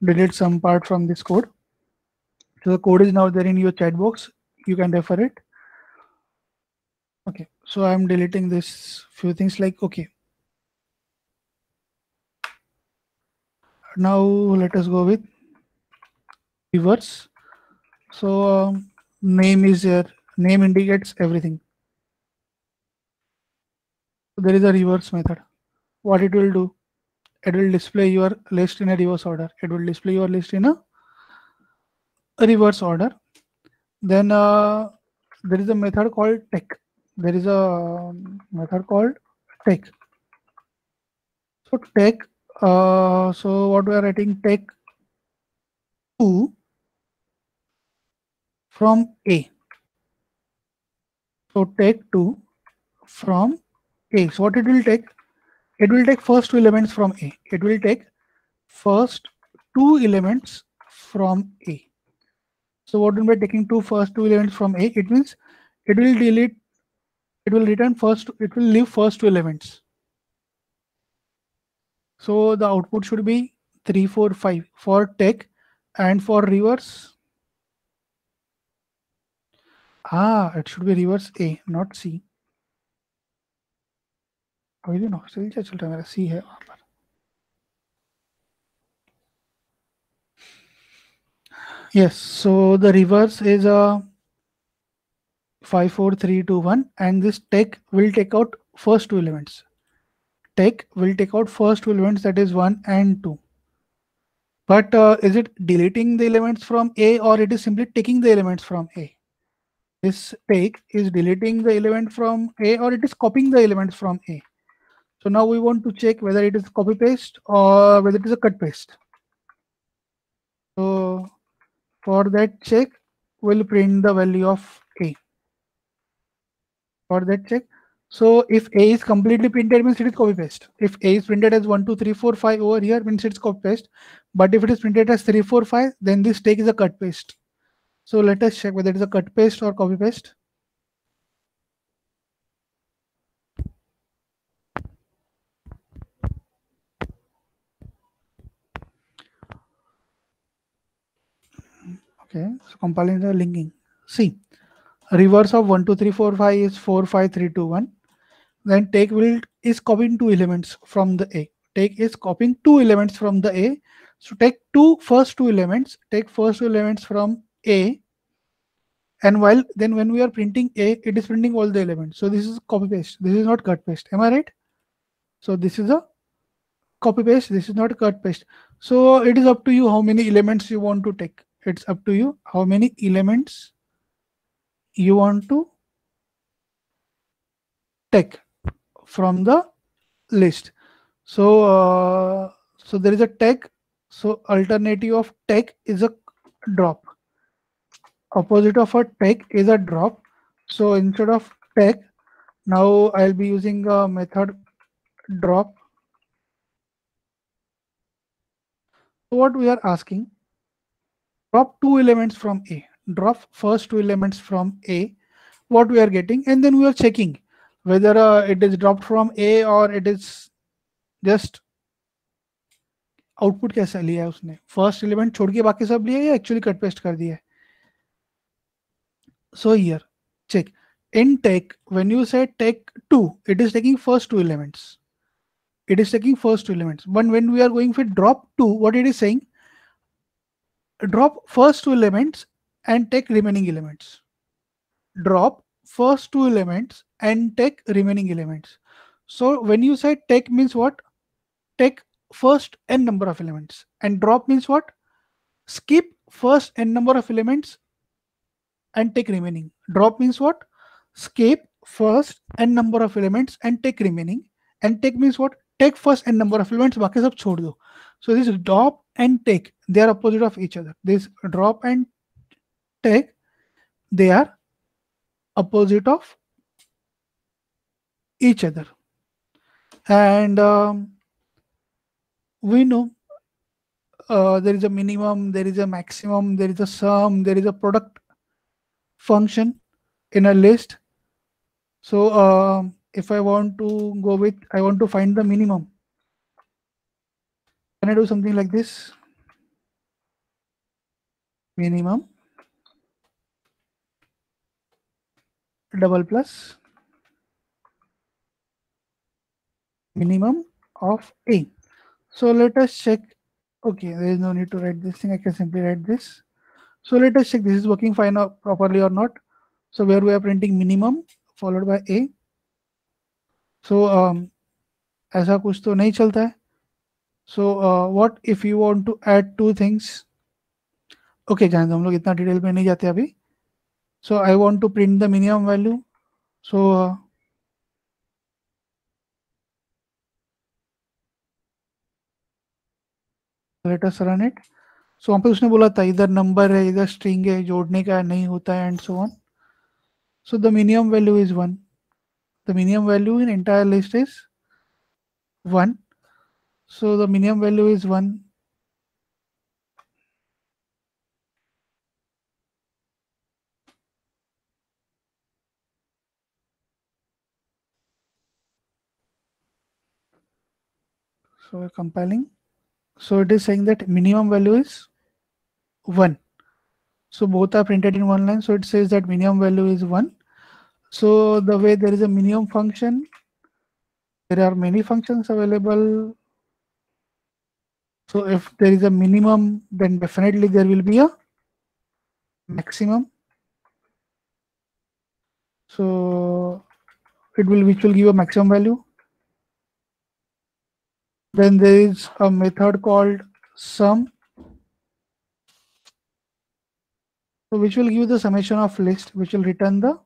delete some part from this code. So the code is now there in your chat box. You can refer it. Okay. So i'm deleting this few things like okay. Now let us go with reverse so um, name is here name indicates everything. There is a reverse method. What it will do? It will display your list in a reverse order. It will display your list in a reverse order. Then uh, there is a method called take there is a method called take so take uh, so what we are writing take 2 from a so take 2 from a so what it will take? It will take first two elements from a. It will take first two elements from a. So what will be taking two first two elements from a? It means it will delete it will return first it will leave first two elements. So the output should be 3 4 5 for take and for reverse ah it should be reverse a not c अभी ना hostel क्या चल रहा है मेरा सी है वहां पर yes so the reverse is a 5 4 3 2 1 and this take will take out first two elements take will take out first two elements that is 1 and 2 but uh, is it deleting the elements from a or it is simply taking the elements from a This take is deleting the element from a or it is copying the elements from a so now we want to check whether it is copy paste or whether it is a cut paste. So for that check, we'll print the value of A. For that check, so if A is completely printed means it is copy paste. If A is printed as 1, 2, 3, 4, 5 over here means it's copy paste. But if it is printed as 3, 4, 5, then this take is a cut paste. So let us check whether it is a cut paste or copy paste. Okay, so compiling the linking. See, reverse of 1, 2, 3, 4, 5 is 4, 5, 3, 2, 1. Then take will is copying two elements from the A. Take is copying two elements from the A. So take two first two elements, take first two elements from A. And while then when we are printing A, it is printing all the elements. So this is copy paste. This is not cut paste. Am I right? So this is a copy paste. This is not cut paste. So it is up to you how many elements you want to take it's up to you how many elements you want to take from the list so uh, so there is a take so alternative of take is a drop opposite of a take is a drop so instead of take now i'll be using a method drop so what we are asking drop two elements from A, drop first two elements from A, what we are getting, and then we are checking whether uh, it is dropped from A or it is just output कैसा लिया है उसने first element छोड़ के बाकी सब लिया या एक्चुअली कट पेस्ट कर दिया है so here check in take when you say take 2 it is taking first two elements it is taking first two elements but when we are going for drop 2 what it is saying drop first two elements and take remaining elements. Drop first two elements and take remaining elements. So when you say take means what? Take first n number of elements and drop means what? Skip first n number of elements and take remaining. Drop means what? Skip first and number of elements and take remaining. And take means what? Take first and number of elements. बाकी सब छोड़ दो. So this drop and take, they are opposite of each other. This drop and take, they are opposite of each other. And um, we know uh, there is a minimum, there is a maximum, there is a sum, there is a product function in a list. So um if I want to go with, I want to find the minimum. Can I do something like this? Minimum double plus minimum of A. So let us check. Okay, there is no need to write this thing. I can simply write this. So let us check this is working fine or properly or not. So where we are printing minimum followed by A. So um, ऐसा कुछ तो नहीं चलता है. So uh, what if you want to add two things? Okay, जाने हम लोग इतना डिटेल में नहीं जाते अभी. So I want to print the minimum value. So uh, let us run it. सो वहाँ पर उसने बोला था, इधर नंबर है, इधर स्ट्रिंग है, जोड़ने का नहीं होता है and so on so the minimum value is one the minimum value in entire list is one so the minimum value is one so, we're compiling. So, it is saying that minimum value is 1 so both are printed in one line. So it says that minimum value is 1 so the way there is a minimum function there are many functions available. So if there is a minimum then definitely there will be a maximum. So it will which will give a maximum value. Then there is a method called sum so which will give the summation of list which will return the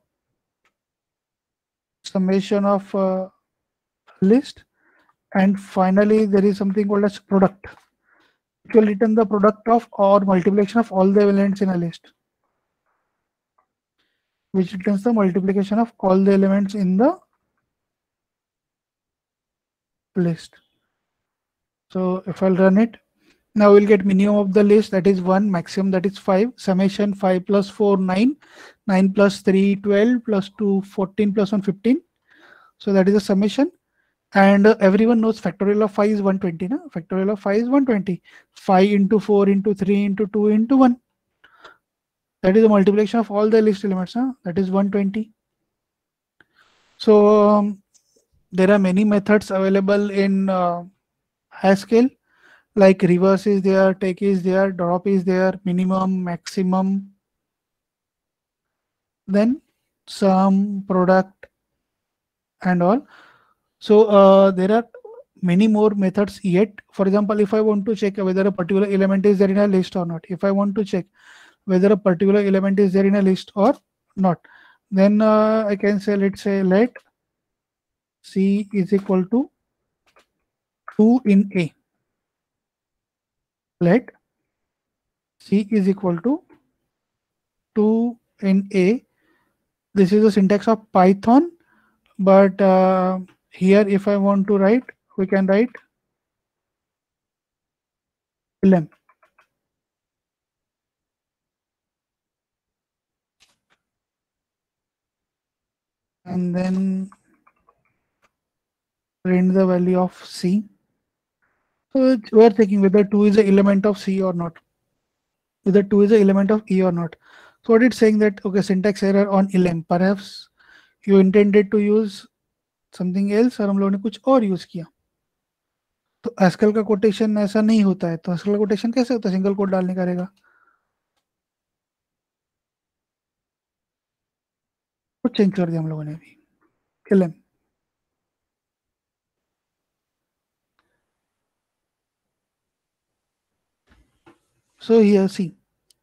summation of uh, list. And finally there is something called as product which will return the product of or multiplication of all the elements in a list which returns the multiplication of all the elements in the list. So if I'll run it, now we'll get minimum of the list that is 1, maximum that is 5, summation 5 plus 4, 9, 9 plus 3, 12, plus 2, 14, plus 1, 15. So that is a summation. And uh, everyone knows factorial of 5 is 120. Na? Factorial of 5 is 120. 5 into 4 into 3 into 2 into 1. That is the multiplication of all the list elements. Huh? That is 120. So um, there are many methods available in uh, Haskell like reverse is there, take is there, drop is there, minimum, maximum, then some product and all. So uh, there are many more methods yet. For example, if I want to check whether a particular element is there in a list or not, if I want to check whether a particular element is there in a list or not, then uh, I can say, let's say let C is equal to 2 in A. Let C is equal to 2 in A. This is the syntax of Python, but uh, here if I want to write, we can write elem. And then print the value of C. So we are checking whether 2 is an element of C or not. Whether 2 is an element of E or not. So what it's saying that, okay, syntax error on elem. Perhaps you intended to use something else और हम लोगों ने कुछ और use किया तो एस्कल का quotation ऐसा नहीं होता है तो एस्कल का कोटेशन कैसे होता है सिंगल कोड डालने कुछ चेंज कर दिया हम लोगों ने अभी LM So here see,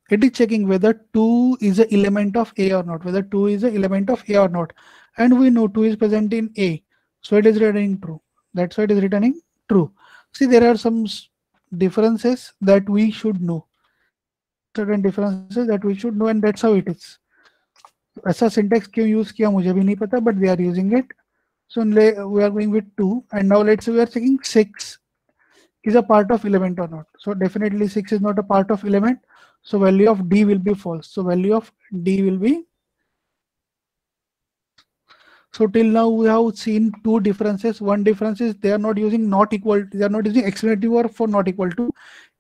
it is checking whether 2 is an element of a or not whether 2 is an element of a or not and we know 2 is present in a so it is returning true that's why it is returning true see there are some s- differences that we should know certain differences that we should know and that's how it is ऐसा syntax क्यों use किया मुझे भी नहीं पता but they are using it so le- we are going with 2 and now let's say we are checking 6 is a part of element or not. So definitely 6 is not a part of element. So value of d will be false. So value of d will be so till now we have seen two differences. One difference is they are not using not equal they are not using exclamative or for not equal to.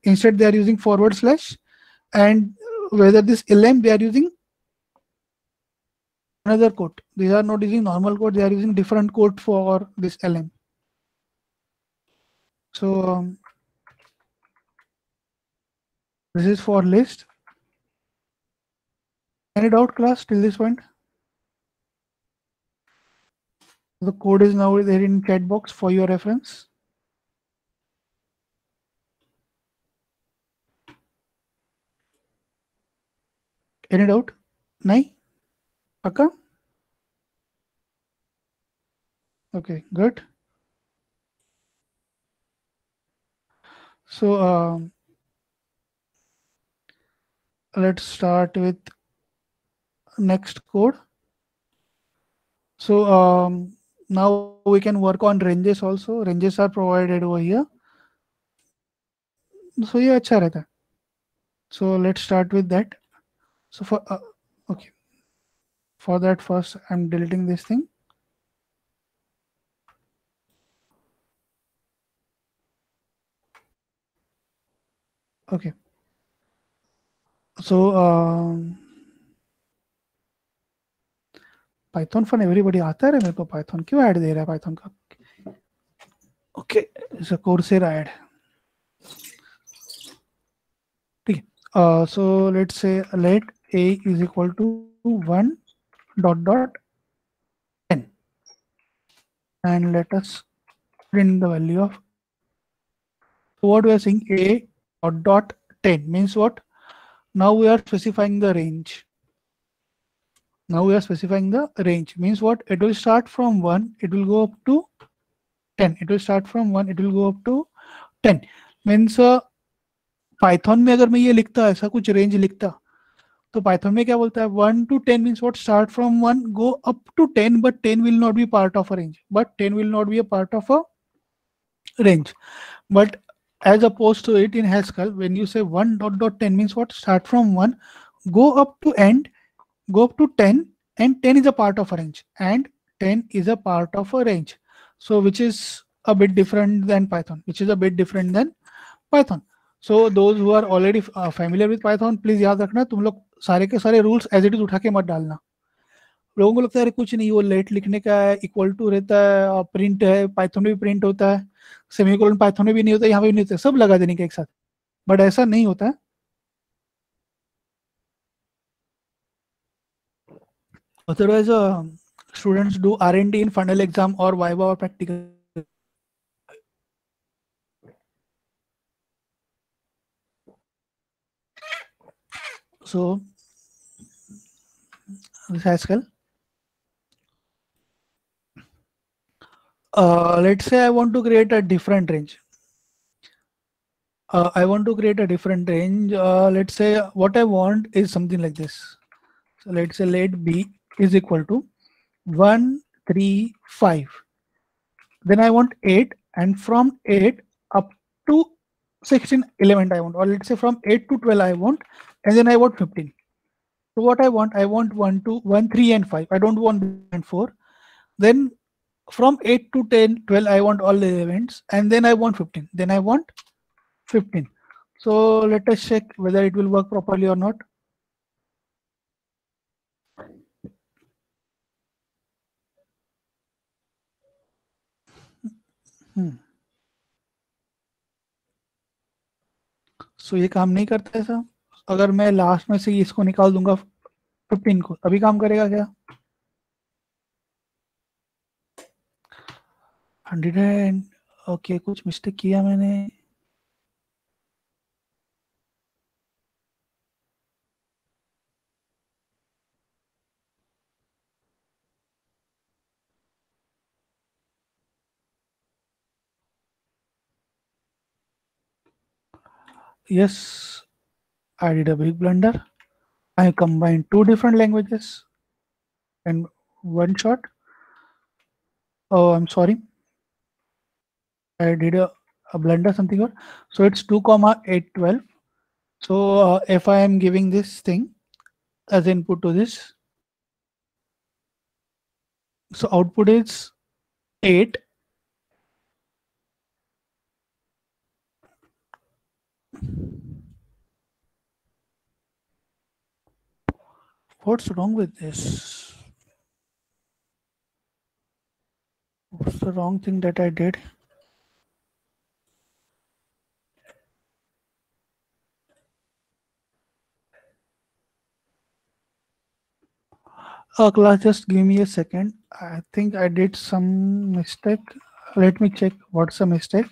Instead they are using forward slash and whether this elem they are using another code these are not using normal code they are using different code for this elem so um, this is for list. Any doubt class till this point? The code is now there in chat box for your reference. Any doubt? Nahi Akka? Okay, good. So um, let's start with next code. So um, now we can work on ranges also. Ranges are provided over here. So yeah, अच्छा रहता है. So let's start with that. So for uh, okay for that first i'm deleting this thing Okay. So um, Python for everybody आता है मेरे को। Python क्यों add दे रहा है पाइथन का? ओके कोर्सेरा ऐड ठीक है। So let say let A is equal to one dot dot ten and let us print the value of so what we are saying a dot dot 10 means what now we are specifying the range now we are specifying the range means what it will start from 1 it will go up to 10 it will start from 1 it will go up to 10 means uh, python में अगर मैं ये लिखता ऐसा कुछ range लिखता तो Python में क्या बोलता है one two ten means what start from one go up to ten but ten will not be part of a range but ten will not be a part of a range but as opposed to it in haskell when you say 1 dot dot 10 means what start from 1 go up to end go up to 10 and 10 is a part of a range and 10 is a part of a range so which is a bit different than python which is a bit different than python so those who are already uh, familiar with python please याद रखना तुम लोग सारे के सारे rules as it is उठा के मत डालना लोगों को लगता है अरे कुछ नहीं वो लेट लिखने का है इक्वल टू रहता है प्रिंट है पाइथन में भी प्रिंट होता है सेमिकोलन पाइथन में भी नहीं होता, यहाँ पे भी नहीं होता, सब लगा देने का एक साथ। बट ऐसा नहीं होता। है otherwise students do R N D in final exam और वाइवा और practical so this high uh, let's say i want to create a different range. Uh, i want to create a different range. Uh, let's say what i want is something like this. So let's say let b is equal to 1 3 5 then i want 8 and from 8 up to 16 element i want. Or let's say from 8 to 12 i want and then i want 15 so what i want i want 1 2 1 3 and 5 i don't want and 4 then from 8 to 10 12 i want all the elements and then i want 15 then i want 15 so let us check whether it will work properly or not hmm so ये काम नहीं करता ऐसा अगर मैं last में से इसको निकाल दूँगा 15 को अभी काम करेगा क्या हंड्रेड एंड ओके कुछ मिस्टेक किया मैंने yes i did a big blunder i combined two different languages in one shot oh i'm sorry I did a, a blunder something here. So it's 2 comma 812. So uh, if I am giving this thing as input to this, so output is 8 what's wrong with this what's the wrong thing that i did uh, class just give me a second. I think i did some mistake. Let me check what's the mistake.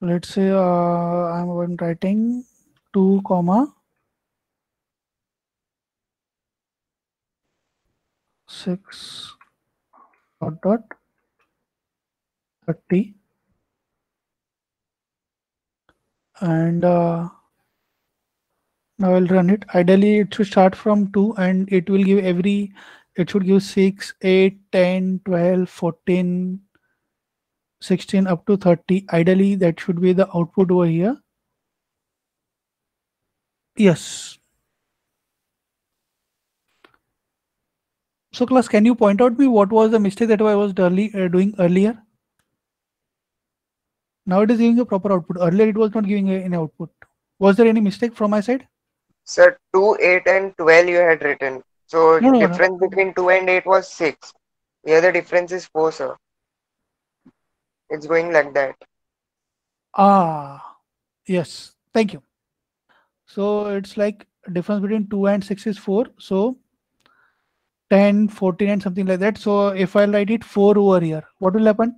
Let's say uh, I'm writing 2 comma. 6 dot dot. 30 and uh, now I'll run it. Ideally it should start from 2 and it will give every it should give 6 8 10 12 14 16 up to 30 ideally that should be the output over here. Yes. So class can you point out me what was the mistake that i was early, uh, doing earlier now it is giving a proper output earlier it was not giving any output was there any mistake from my side Sir, 2, 8 and 12 you had written. So No, no, no. difference between 2 and 8 was 6. Here the difference is 4, sir. It's going like that. ah yes thank you so it's like difference between 2 and 6 is 4 so 10 14 and something like that so if i write it 4 over here what will happen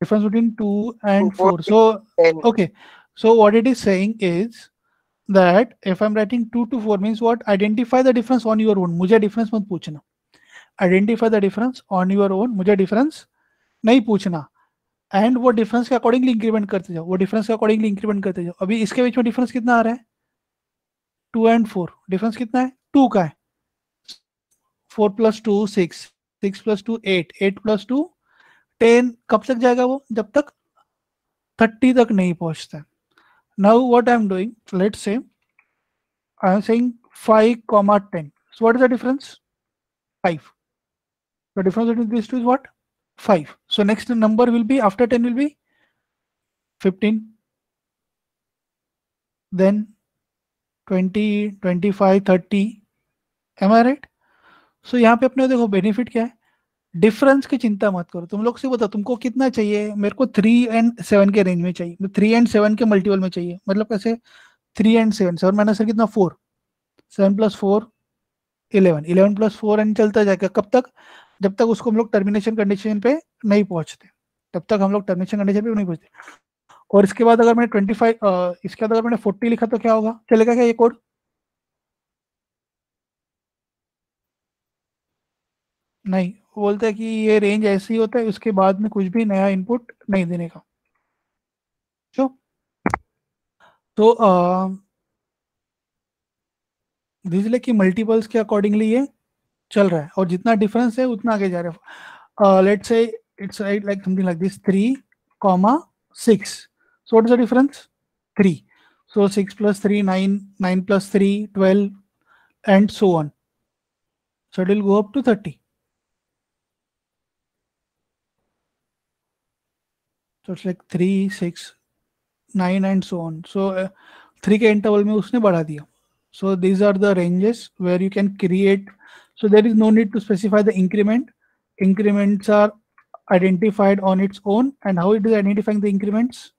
difference between 2 and Two, four, 4 so 10. okay so what it is saying is that if i'm writing 2 to 4 means what identify the difference on your own मुझे difference मत पूछना identify the difference on your own मुझे difference नहीं पूछना and वो difference के accordingly increment करते जाओ वो डिफरेंस के अकॉर्डिंगली इंक्रीमेंट करते जाओ अभी इसके बीच में डिफरेंस कितना आ रहा है टू एंड फोर डिफरेंस कितना है टू का है four plus two six six plus two eight eight plus two ten कब तक जाएगा वो? जब तक थर्टी तक नहीं पहुँचता है। Now what I am doing let say I am saying five comma ten so what is the difference five the difference between this two is what five so next number will be after ten will be fifteen then twenty twenty five thirty am I right सो यहाँ पे अपने देखो benefit क्या है? Difference की चिंता मत करो। तुम लोग से बताओ तुमको कितना चाहिए? मेरे को थ्री एंड सेवन के रेंज में चाहिए। थ्री एंड सेवन के मल्टीपल में चाहिए। मतलब कैसे? Three and seven seven minus sir कितना? Four seven plus four eleven eleven plus four and चलता जाएगा। कब तक? जब तक उसको हम लोग टर्मिनेशन कंडीशन पे नहीं पहुँचते। तब तक हम लोग टर्मिनेशन कंडीशन पे नहीं पहुँचते। और इसके बाद अगर मैंने ट्वेंटी फाइव इसके बाद अगर मैंने फोर्टी लिखा तो क्या होगा? चलेगा क्या ये कोड नहीं बोलते हैं कि ये रेंज ऐसी होता है, उसके बाद में कुछ भी नया इनपुट नहीं देने का। जो? तो डिजिले की मल्टीपल्स के अकॉर्डिंगली ये चल रहा है, और जितना डिफरेंस है, उतना आगे जा रहा है। Let's say it's like something like this 3 comma 6 so, what is the difference? 3 so 6 plus 3 9 9 plus 3 12 and so on. So, it will go up to 30 so it's like 3 6 9 and so on so uh, 3 के interval में उसने बढ़ा दिया so these are the ranges where you can create so there is no need to specify the increment increments are identified on its own and how it is identifying the increments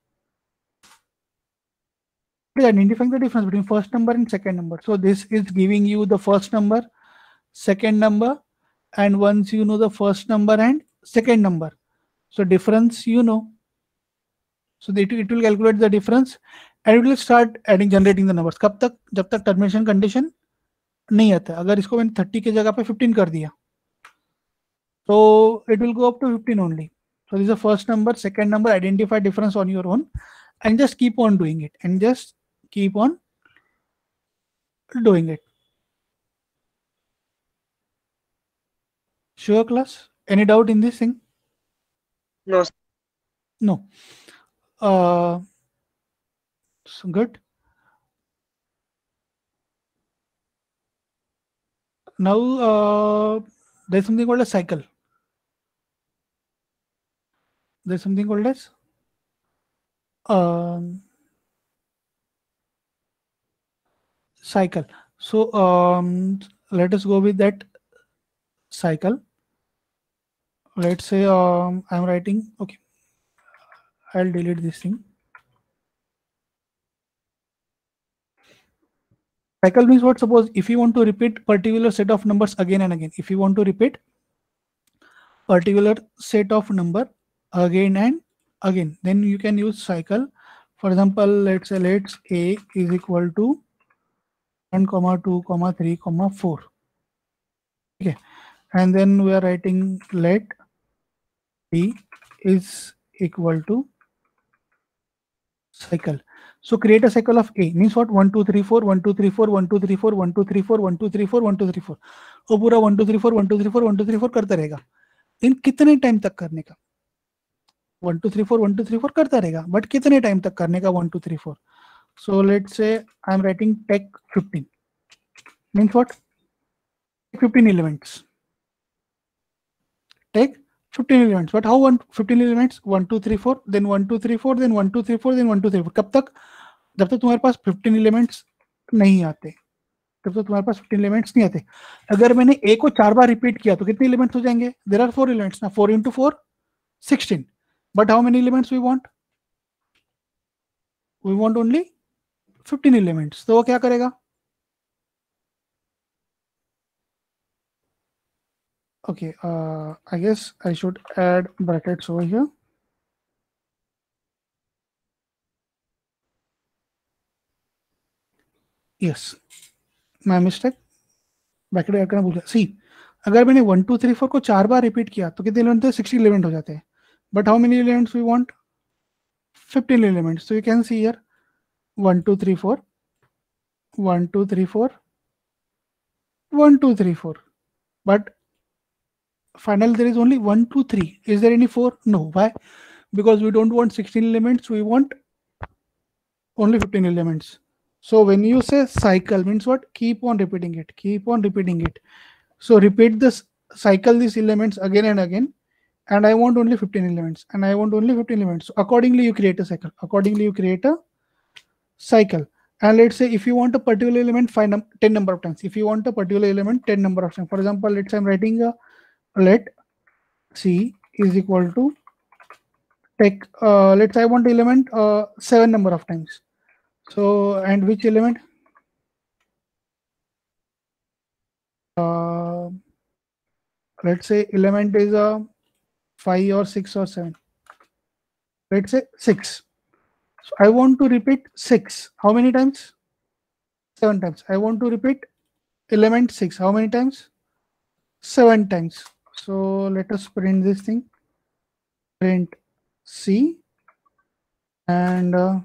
it is identifying the difference between first number and second number so this is giving you the first number second number and once you know the first number and second number so difference you know so it, it will calculate the difference and it will start adding generating the numbers कब तक जब तक termination condition नहीं आता अगर इसको मैंने thirty की जगह पे फिफ्टीन कर दिया तो it will go up to fifteen only so this is the first number second number identify difference on your own and just keep on doing it and just keep on doing it sure class any doubt in this thing No, sir. no uh so good. Now uh there's something called a cycle. There's something called as um, cycle. So um, let us go with that cycle. Let's say um, i'm writing okay i'll delete this thing. Cycle means what? Suppose if you want to repeat particular set of numbers again and again. If you want to repeat particular set of number again and again then you can use cycle. For example let's say let's a is equal to 1 comma 2 comma 3 comma 4 okay. And then we are writing let b is equal to cycle so create a cycle of a means what 1 2 3 4 1 2 3 4 1 2 3 4 1 2 3 4 1 2 3 4 1 2 3 4 वो पूरा 1 2 3 4 1 2 3 4 1 2 3 4 करता रहेगा इन कितने time तक करने का one two three four one two three four करता रहेगा बट कितने टाइम तक करने का one two three four so let say I am writing take fifteen means what fifteen elements take fifteen elements but how one fifteen elements one two three four then one two three four then one two three four then one two three four कब तक? जब तक तुम्हारे पास fifteen elements नहीं आते। तब तक तुम्हारे पास फिफ्टीन एलिमेंट्स नहीं आते। अगर मैंने ए को चार बार रिपीट किया तो कितने एलिमेंट्स हो जाएँगे? देर आर फोर एलिमेंट्स ना। Four into four sixteen but how many elements we want? We want only 15 elements. तो वो क्या करेगा? okay uh, I guess I should add brackets over here. Yes. My mistake. Bracket add करना bhul gaya सी अगर मैंने one two three four को चार बार repeat किया तो कितने इलेवेंट होते सिक्सटीन हो जाते हैं। But how many elements we want fifteen elements तो you can see here one two three four one two three four one two three four but finally there is only 1 2 3 is there any 4 no. Why? Because we don't want 16 elements. We want only 15 elements. So when you say cycle means what? Keep on repeating it. Keep on repeating it. So repeat this cycle these elements again and again. And I want only 15 elements. And I want only 15 elements. So accordingly, you create a cycle. Accordingly, you create a cycle. And let's say if you want a particular element, find num 10 number of times. If you want a particular element, 10 number of times. For example, let's say I'm writing a let c is equal to take uh, let's say I want to element uh, seven number of times. So and which element? Uh, let's say element is a five or six or seven. Let's say six. So I want to repeat six. How many times? Seven times. I want to repeat element six. How many times? Seven times. So let us print this thing. Print C and uh,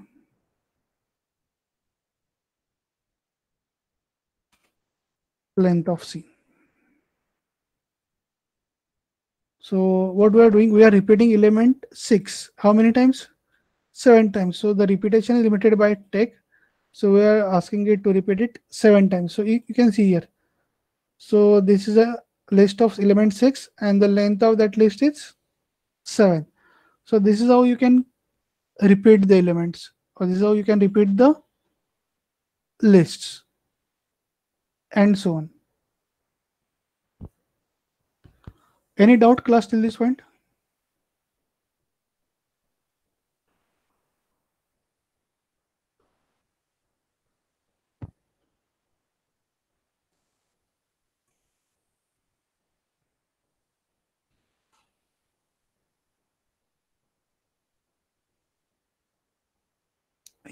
length of C. So what we are doing, we are repeating element six. How many times? Seven times. So the repetition is limited by take. So we are asking it to repeat it seven times. So you, you can see here. So this is a list of element six and the length of that list is seven. So this is how you can repeat the elements or this is how you can repeat the lists and so on. Any doubt class till this point?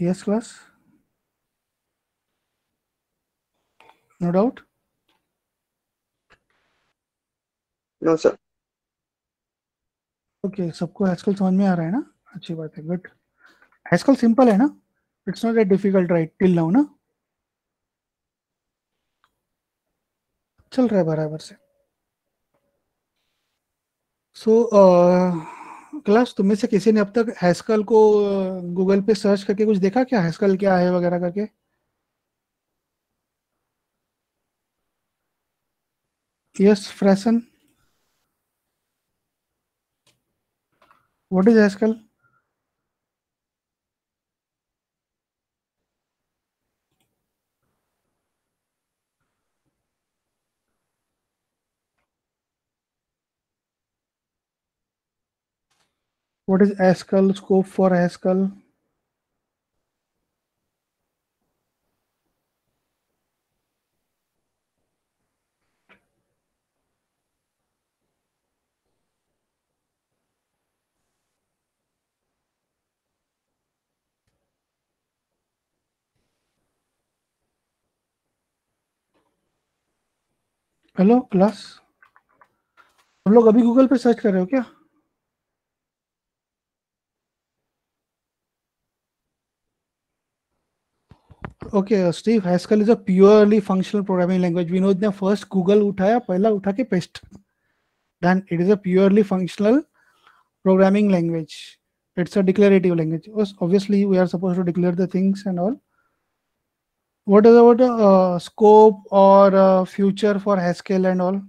yes class? No doubt? No sir. Okay okay, सबको Haskell समझ में आ रहा है ना? अच्छी बात है good Haskell simple है ना? It's not that difficult right till now ना? चल रहा है बराबर से सो। So, uh, क्लास तुम्हें से किसी ने अब तक हैस्कल को गूगल पे सर्च करके कुछ देखा क्या? हैस्कल क्या है वगैरह करके? Yes फ्रैसन what is Haskell? What is Haskell? Scope for Haskell? Hello class तुम लोग अभी गूगल पे सर्च कर रहे हो क्या okay Steve Haskell is a purely functional programming language Vinod ने फ़र्स्ट गूगल उठाया, पहला उठा के paste then it is a purely functional programming language it's a declarative language obviously we are suppose to declare the things and all what is about scope और future for Haskell and all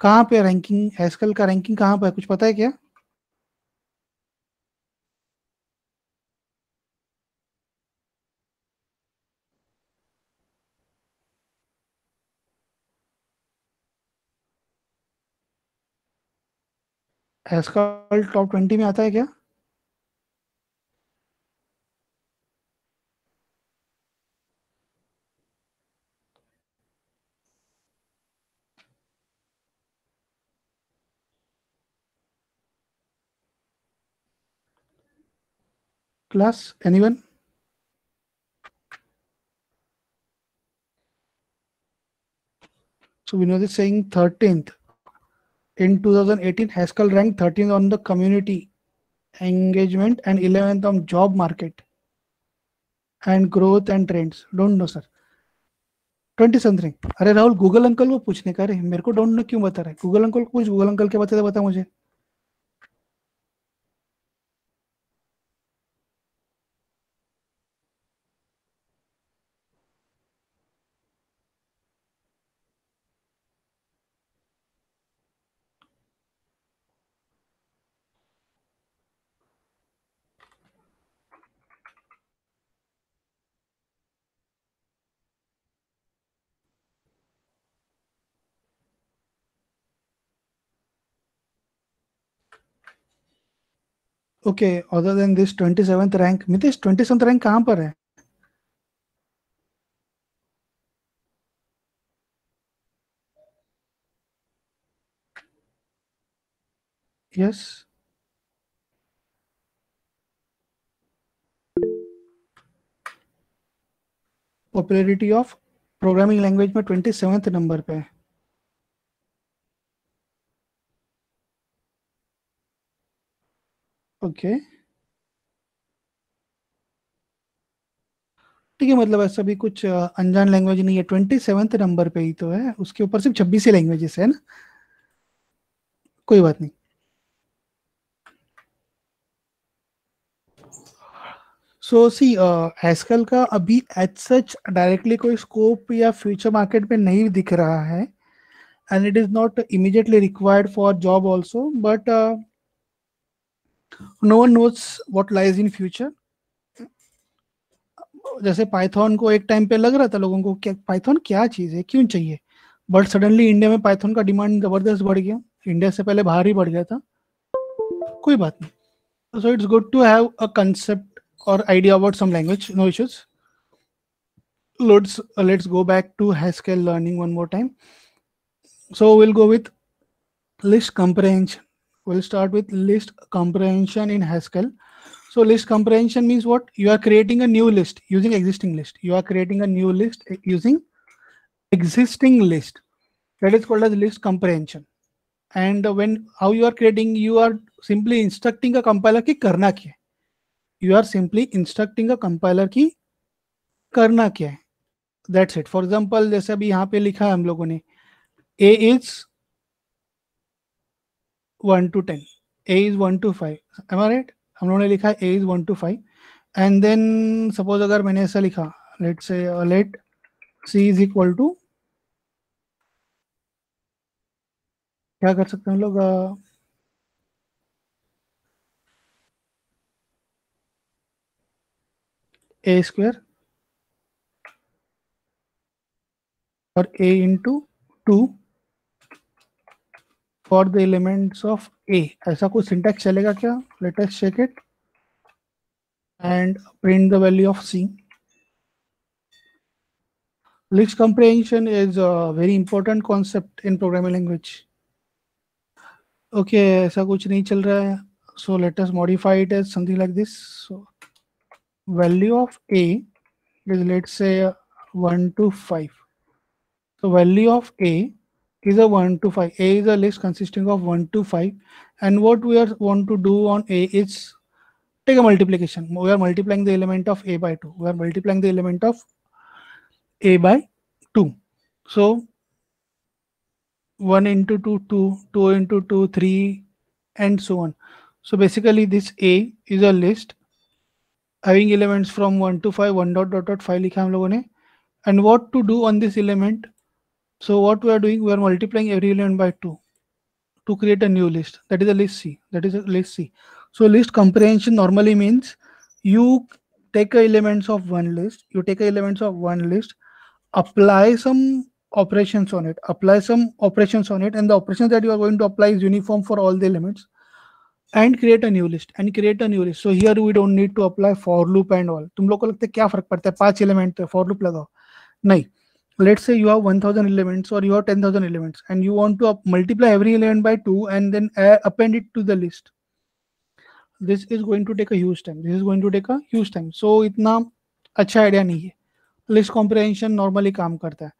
कहाँ पे ranking Haskell का ranking कहाँ पे है? कुछ पता है क्या? एसकॉल टॉप ट्वेंटी में आता है क्या? Class anyone so Vinod Singh thirteenth in 2018 haskell ranked 13th on the community engagement and 11th on job market and growth and trends don't know sir 20 something अरे राहुल गूगल अंकल को पूछने का अरे मेरे को डोंट नो क्यों बता रहा है गूगल अंकल को पूछ गूगल अंकल के बताते बता मुझे okay other then this 27th rank Mitesh 27th rank कहाँ पर है? Yes popularity of programming language में 27th नंबर पे है। ओके। ठीक है मतलब ऐसा भी कुछ अनजान लैंग्वेज नहीं है। ट्वेंटी सेवेंथ नंबर पे ही तो है। उसके ऊपर सिर्फ़ छब्बीस ही लैंग्वेजेस है ना? कोई बात नहीं। सो सी हैस्कल का अभी एज सच डायरेक्टली कोई स्कोप या फ्यूचर मार्केट में नहीं दिख रहा है। And it is not immediately required for job also but no one knows what lies in future जैसे पाइथन को एक टाइम पे लग रहा था लोगों को क्या पाइथन क्या चीज़ है? क्यों चाहिए? बट सडनली इंडिया में पाइथन का डिमांड ज़बरदस्त बढ़ गया। इंडिया से पहले बाहर ही बढ़ गया था। कोई बात नहीं। So it's good to have a concept or idea about some language no issues. Let's uh, let's go back to haskell learning one more time. So we'll go with list comprehension. we'll start with list comprehension in haskell so list comprehension means what you are creating a new list using existing list you are creating a new list uh, using existing list that is called as list comprehension and when how you are creating you are simply instructing a compiler ki karna kya hai. you are simply instructing a compiler ki करना क्या है that's it for example जैसे अभी यहाँ पे लिखा है हम लोगों ने ए is one two ten A is one two five am right हम लोगों ने लिखा है A is one two five and then suppose अगर मैंने ऐसा लिखा let say let C is equal to क्या कर सकते हैं लोग? ए स्क्वायर और A into 2 for the elements of a ऐसा कुछ syntax चलेगा क्या let us check it and print the value of c list comprehension is a very important concept in programming language okay ऐसा कुछ नहीं चल रहा है so let us modify it as something like this so value of a is let's say 1 to 5 so value of A is a 1 to 5. A is a list consisting of 1 to 5. And what we are want to do on A is take a multiplication. We are multiplying the element of A by 2. We are multiplying the element of A by 2. So 1 into 2, 2, 2 into 2, 3, and so on. So basically this A is a list having elements from 1 to 5, 1 dot dot dot 5 likha hum logon ne. And what to do on this element? So what we are doing, we are multiplying every element by 2 to create a new list. That is a list C. That is a list C. So list comprehension normally means you take elements of one list, you take elements of one list, apply some operations on it, apply some operations on it, and the operations that you are going to apply is uniform for all the elements and create a new list and create a new list. So here we don't need to apply for loop and all. तुम लोग को लगता है क्या फर्क पड़ता है पांच एलिमेंट for loop लगाओ नहीं let's say you have 1000 elements or you have 10000 elements and you want to multiply every element by 2 and then append it to the list. This is going to take a huge time. This is going to take a huge time. So itna acha idea nahi hai. List comprehension normally karta hai.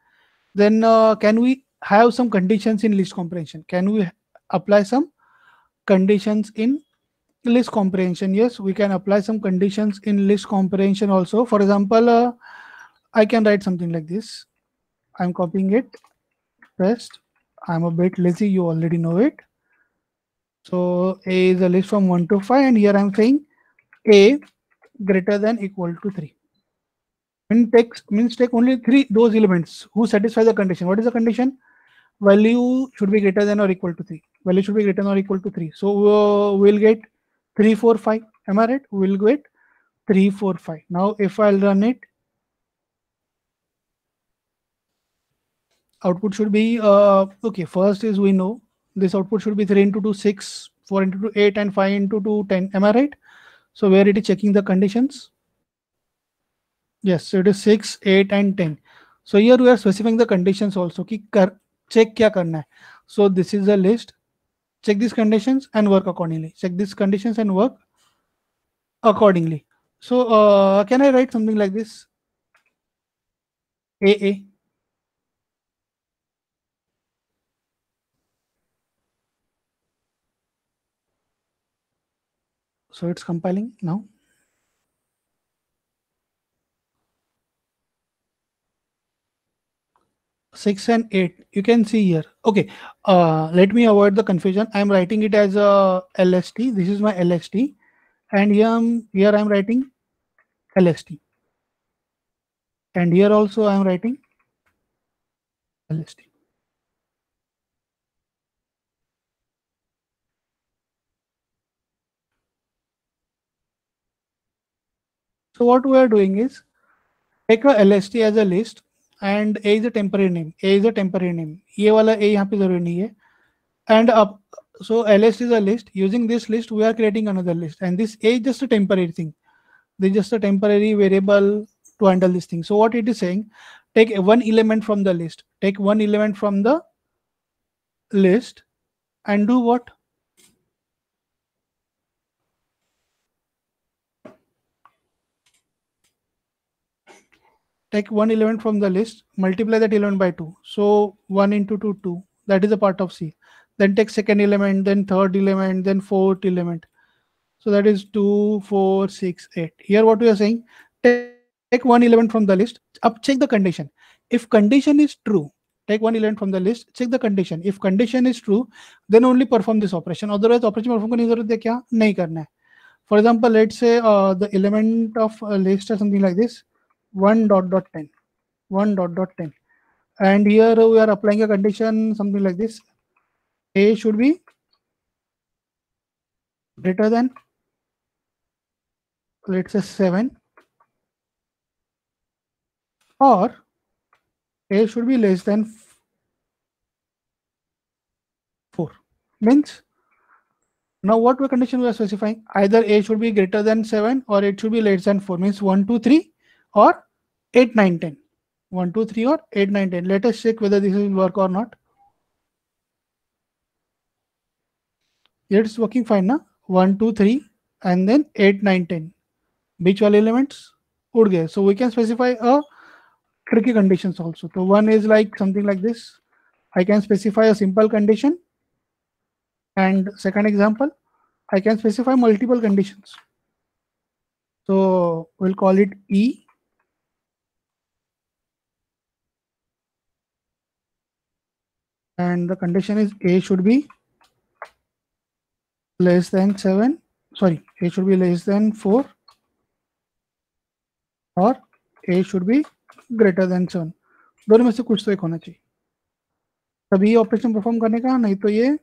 Then uh, can we have some conditions in list comprehension? Can we apply some conditions in list comprehension? Yes we can apply some conditions in list comprehension also. For example uh, i can write something like this I'm copying it, First, I'm a bit lazy, you already know it. So A is a list from 1 to 5 and here I'm saying A greater than equal to 3. Min takes, means take only three those elements who satisfy the condition. What is the condition? Value should be greater than or equal to 3. Value should be greater than or equal to 3. So uh, we'll get 3, 4, 5. Am I right? We'll get 3, 4, 5. Now if I'll run it, output should be uh, okay first is we know this output should be 3 into 2 6 4 into 2 8 and 5 into 2 10 am i right? So where it is checking the conditions? Yes so it is 6 8 and 10 so here we are specifying the conditions also ki kar, check kya karna hai. So this is the list. Check these conditions and work accordingly. Check these conditions and work accordingly. So uh, can i write something like this? A So it's compiling now. Six and eight, you can see here. Okay, uh, let me avoid the confusion. I'm writing it as a LST. This is my LST, and here I'm here I'm writing LST, and here also I'm writing LST. So what we are doing is take a LST as a list and A is a temporary name. A is a temporary name. ये वाला A यहाँ पे जरूरी नहीं है. And up, so LST is a list. Using this list, we are creating another list. And this A is just a temporary thing. This is just a temporary variable to handle this thing. So what it is saying, take one element from the list. Take one element from the list and do what? take one element from the list, multiply that element by 2. So 1 into 2, 2. That is a part of C. Then take second element, then third element, then fourth element. So that is 2, 4, 6, 8. Here what we are saying, take, take one element from the list, up check the condition. If condition is true, take one element from the list, check the condition. If condition is true, then only perform this operation. Otherwise operation perform करने की जरूरत है क्या? नहीं करना है. For example, let's say uh, the element of a list or something like this, 1 dot dot 10, 1 dot dot 10. And here we are applying a condition something like this. A should be greater than let's say 7 or a should be less than 4 means now what condition we are specifying? Either a should be greater than 7 or it should be less than 4 means 1 2 3 or 8, 9, 10. 1, 2, 3 or 8, 9, 10. Let us check whether this will work or not. It's working fine now. 1, 2, 3 and then 8, 9, 10. Which all elements? would get. So we can specify a tricky conditions also. So one is like something like this. I can specify a simple condition. And second example, I can specify multiple conditions. So we'll call it E and the condition is a should be less than 7 sorry a should be less than 4 और a should be greater than 7 दोनों में से कुछ तो एक होना चाहिए तभी ऑपरेशन परफॉर्म करने का नहीं तो ये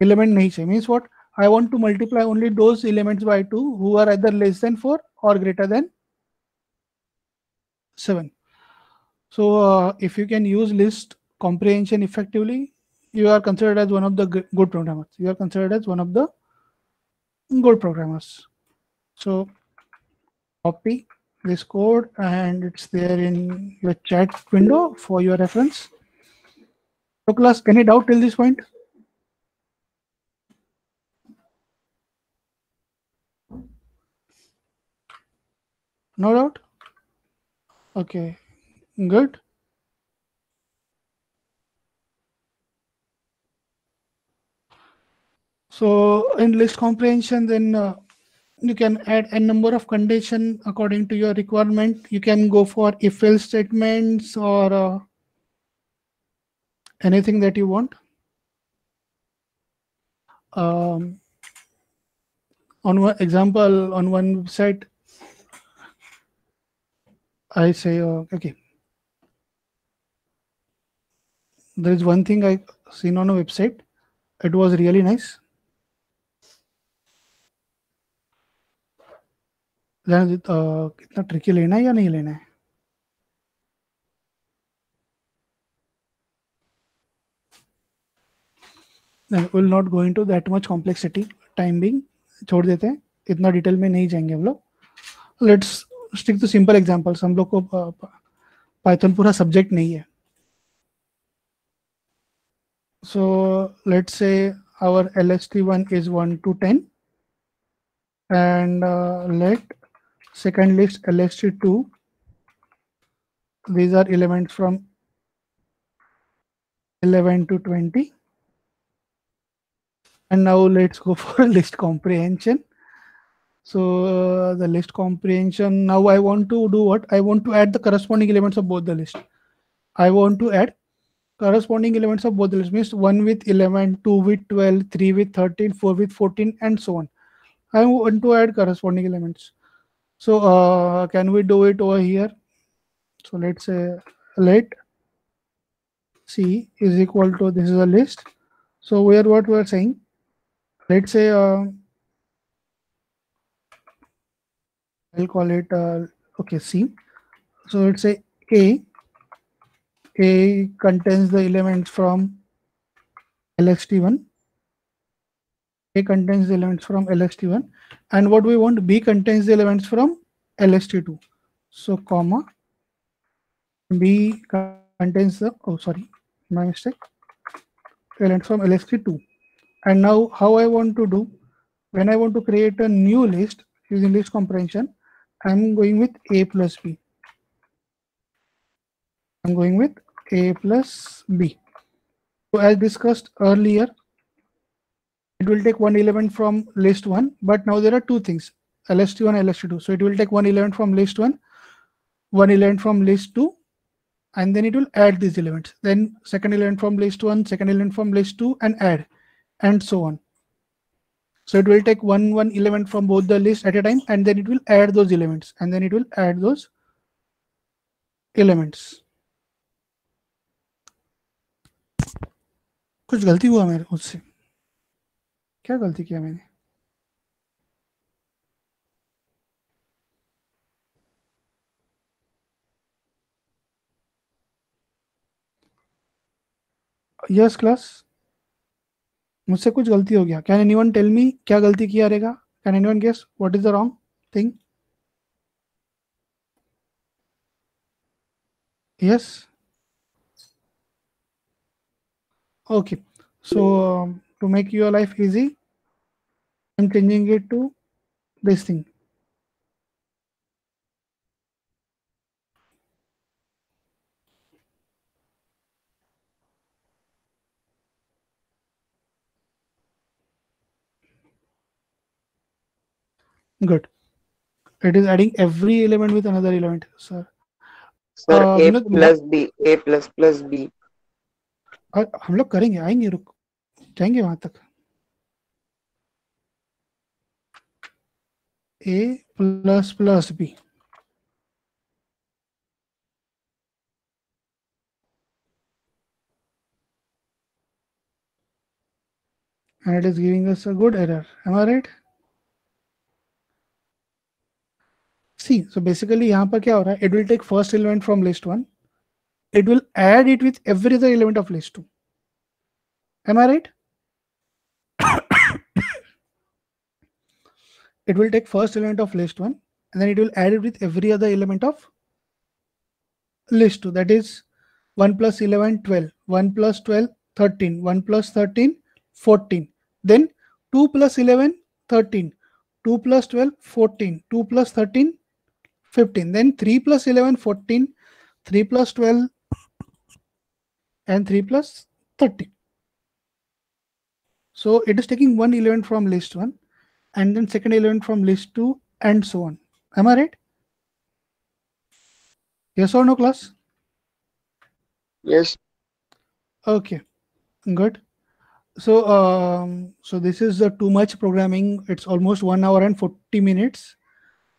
एलिमेंट नहीं चाहिए means what I want to multiply only those elements bye 2 who are either less than 4 और greater than 7 so uh, if you can use list comprehension effectively you are considered as one of the good programmers. You are considered as one of the good programmers. So copy this code and it's there in your chat window for your reference. So class any doubt till this point? No doubt? Okay good so in list comprehension then uh, you can add a number of condition according to your requirement. You can go for if else statements or uh, anything that you want. Um, on one example on one website i say uh, okay. There is one thing i seen on a website. It was really nice जाने कितना tricky लेना है या नहीं लेना है? We'll not go into that much complexity time being. छोड़ देते हैं। इतना डिटेल में नहीं जाएँगे हम लोग। Let's stick to simple examples हम लोग को पाइथन पूरा सब्जेक्ट नहीं है। सो so let's say our lst1 is 1 to 10 and uh, let second list lst2 these are elements from 11 to 20 and now let's go for list comprehension. So uh, the list comprehension now i want to do what? I want to add the corresponding elements of both the list. I want to add corresponding elements of both the list means 1 with 11 2 with 12 3 with 13 4 with 14 and so on. I want to add corresponding elements so uh, can we do it over here? So let's say let c is equal to this is a list. So where what we are saying let's say uh, i'll call it uh, okay c. So let's say a a contains the elements from lst1 a contains the elements from LST1 and what we want b contains the elements from lst2 so comma b contains the oh sorry my mistake. Elements from lst2 and now how i want to do when i want to create a new list using list comprehension i'm going with a plus b. I'm going with A plus B. So as discussed earlier, it will take one element from list one, but now there are two things, LST1 and LST2. So it will take one element from list one, one element from list two, and then it will add these elements. Then second element from list one, second element from list two, and add, and so on. So it will take one one element from both the list at a time, and then it will add those elements, and then it will add those elements. कुछ गलती हुआ मेरे मुझसे क्या गलती किया मैंने? Yes class मुझसे कुछ गलती हो गया। Can any one tell me क्या गलती किया रहेगा? Can any one guess what is the wrong thing yes so um, to make your life easy i'm changing it to this thing good it is adding every element with another element sir Sir, Uh, A plus B, A plus plus B. हम लोग करेंगे आएँगे रुक जाएँगे वहाँ तक ए plus plus B and it is giving us a good error am i right see so basically यहाँ पर क्या हो रहा है it will take first element from list one it will add it with every other element of list 2 am i right It will take first element of list 1 and then it will add it with every other element of list 2 that is 1 plus 11 12 1 plus 12 13 1 plus 13 14 then 2 plus 11 13 2 plus 12 14 2 plus 13 15 then 3 plus 11 14 3 plus 12 and 3 plus 30. So it is taking one element from list 1 and then second element from list 2 and so on. Am I right? Yes or no class? Yes. Okay, good. So um, so this is the too much programming. It's almost one hour and 40 minutes.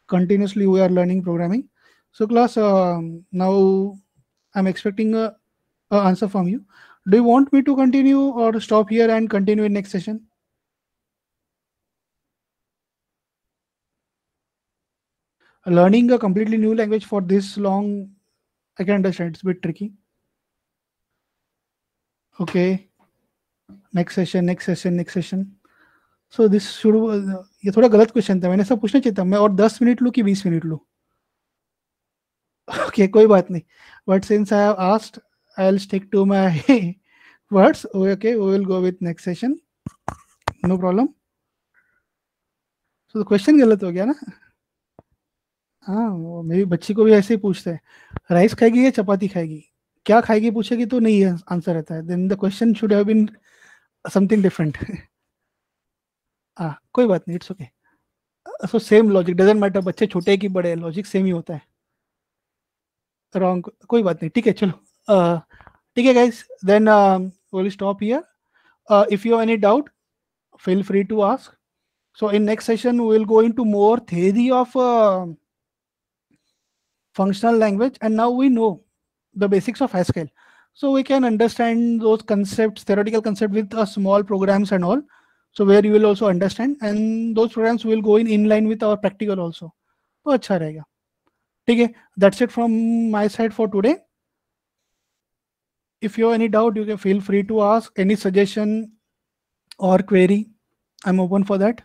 Continuously we are learning programming. So class, um, now I'm expecting a, a answer from you. Do you want me to continue or stop here and continue in next session? Learning a completely new language for this long, I can understand it's a bit tricky. Okay. Next session, next session, next session. So this should ये थोड़ा गलत question था मैंने सब पूछना चाहिए था मैं और 10 मिनट लूँ कि 20 मिनट लूँ ओके कोई बात नहीं but since I have asked I will stick to words okay we will go with next session no problem so the question गलत हो गया ना हाँ वो मेरी बच्ची को भी ऐसे ही पूछते हैं राइस खाएगी या चपाती खाएगी? क्या खाएगी? पूछेगी तो नहीं आंसर रहता है। Then the question should have been something different हाँ कोई बात नहीं it's okay so same logic doesn't matter बच्चे छोटे की बड़े लॉजिक सेम ही होता है। रॉन्ग कोई बात नहीं ठीक है चलो ठीक है guys then here. uh, if you have any doubt feel free to ask. So in next session we will go into more theory of uh, functional language and now we know the basics of haskell so we can understand those concepts theoretical concept with uh, small programs and all so where you will also understand and those programs will go in in line with our practical also तो अच्छा रहेगा ठीक है that's it from my side for today if you have any doubt you can feel free to ask any suggestion or query i'm open for that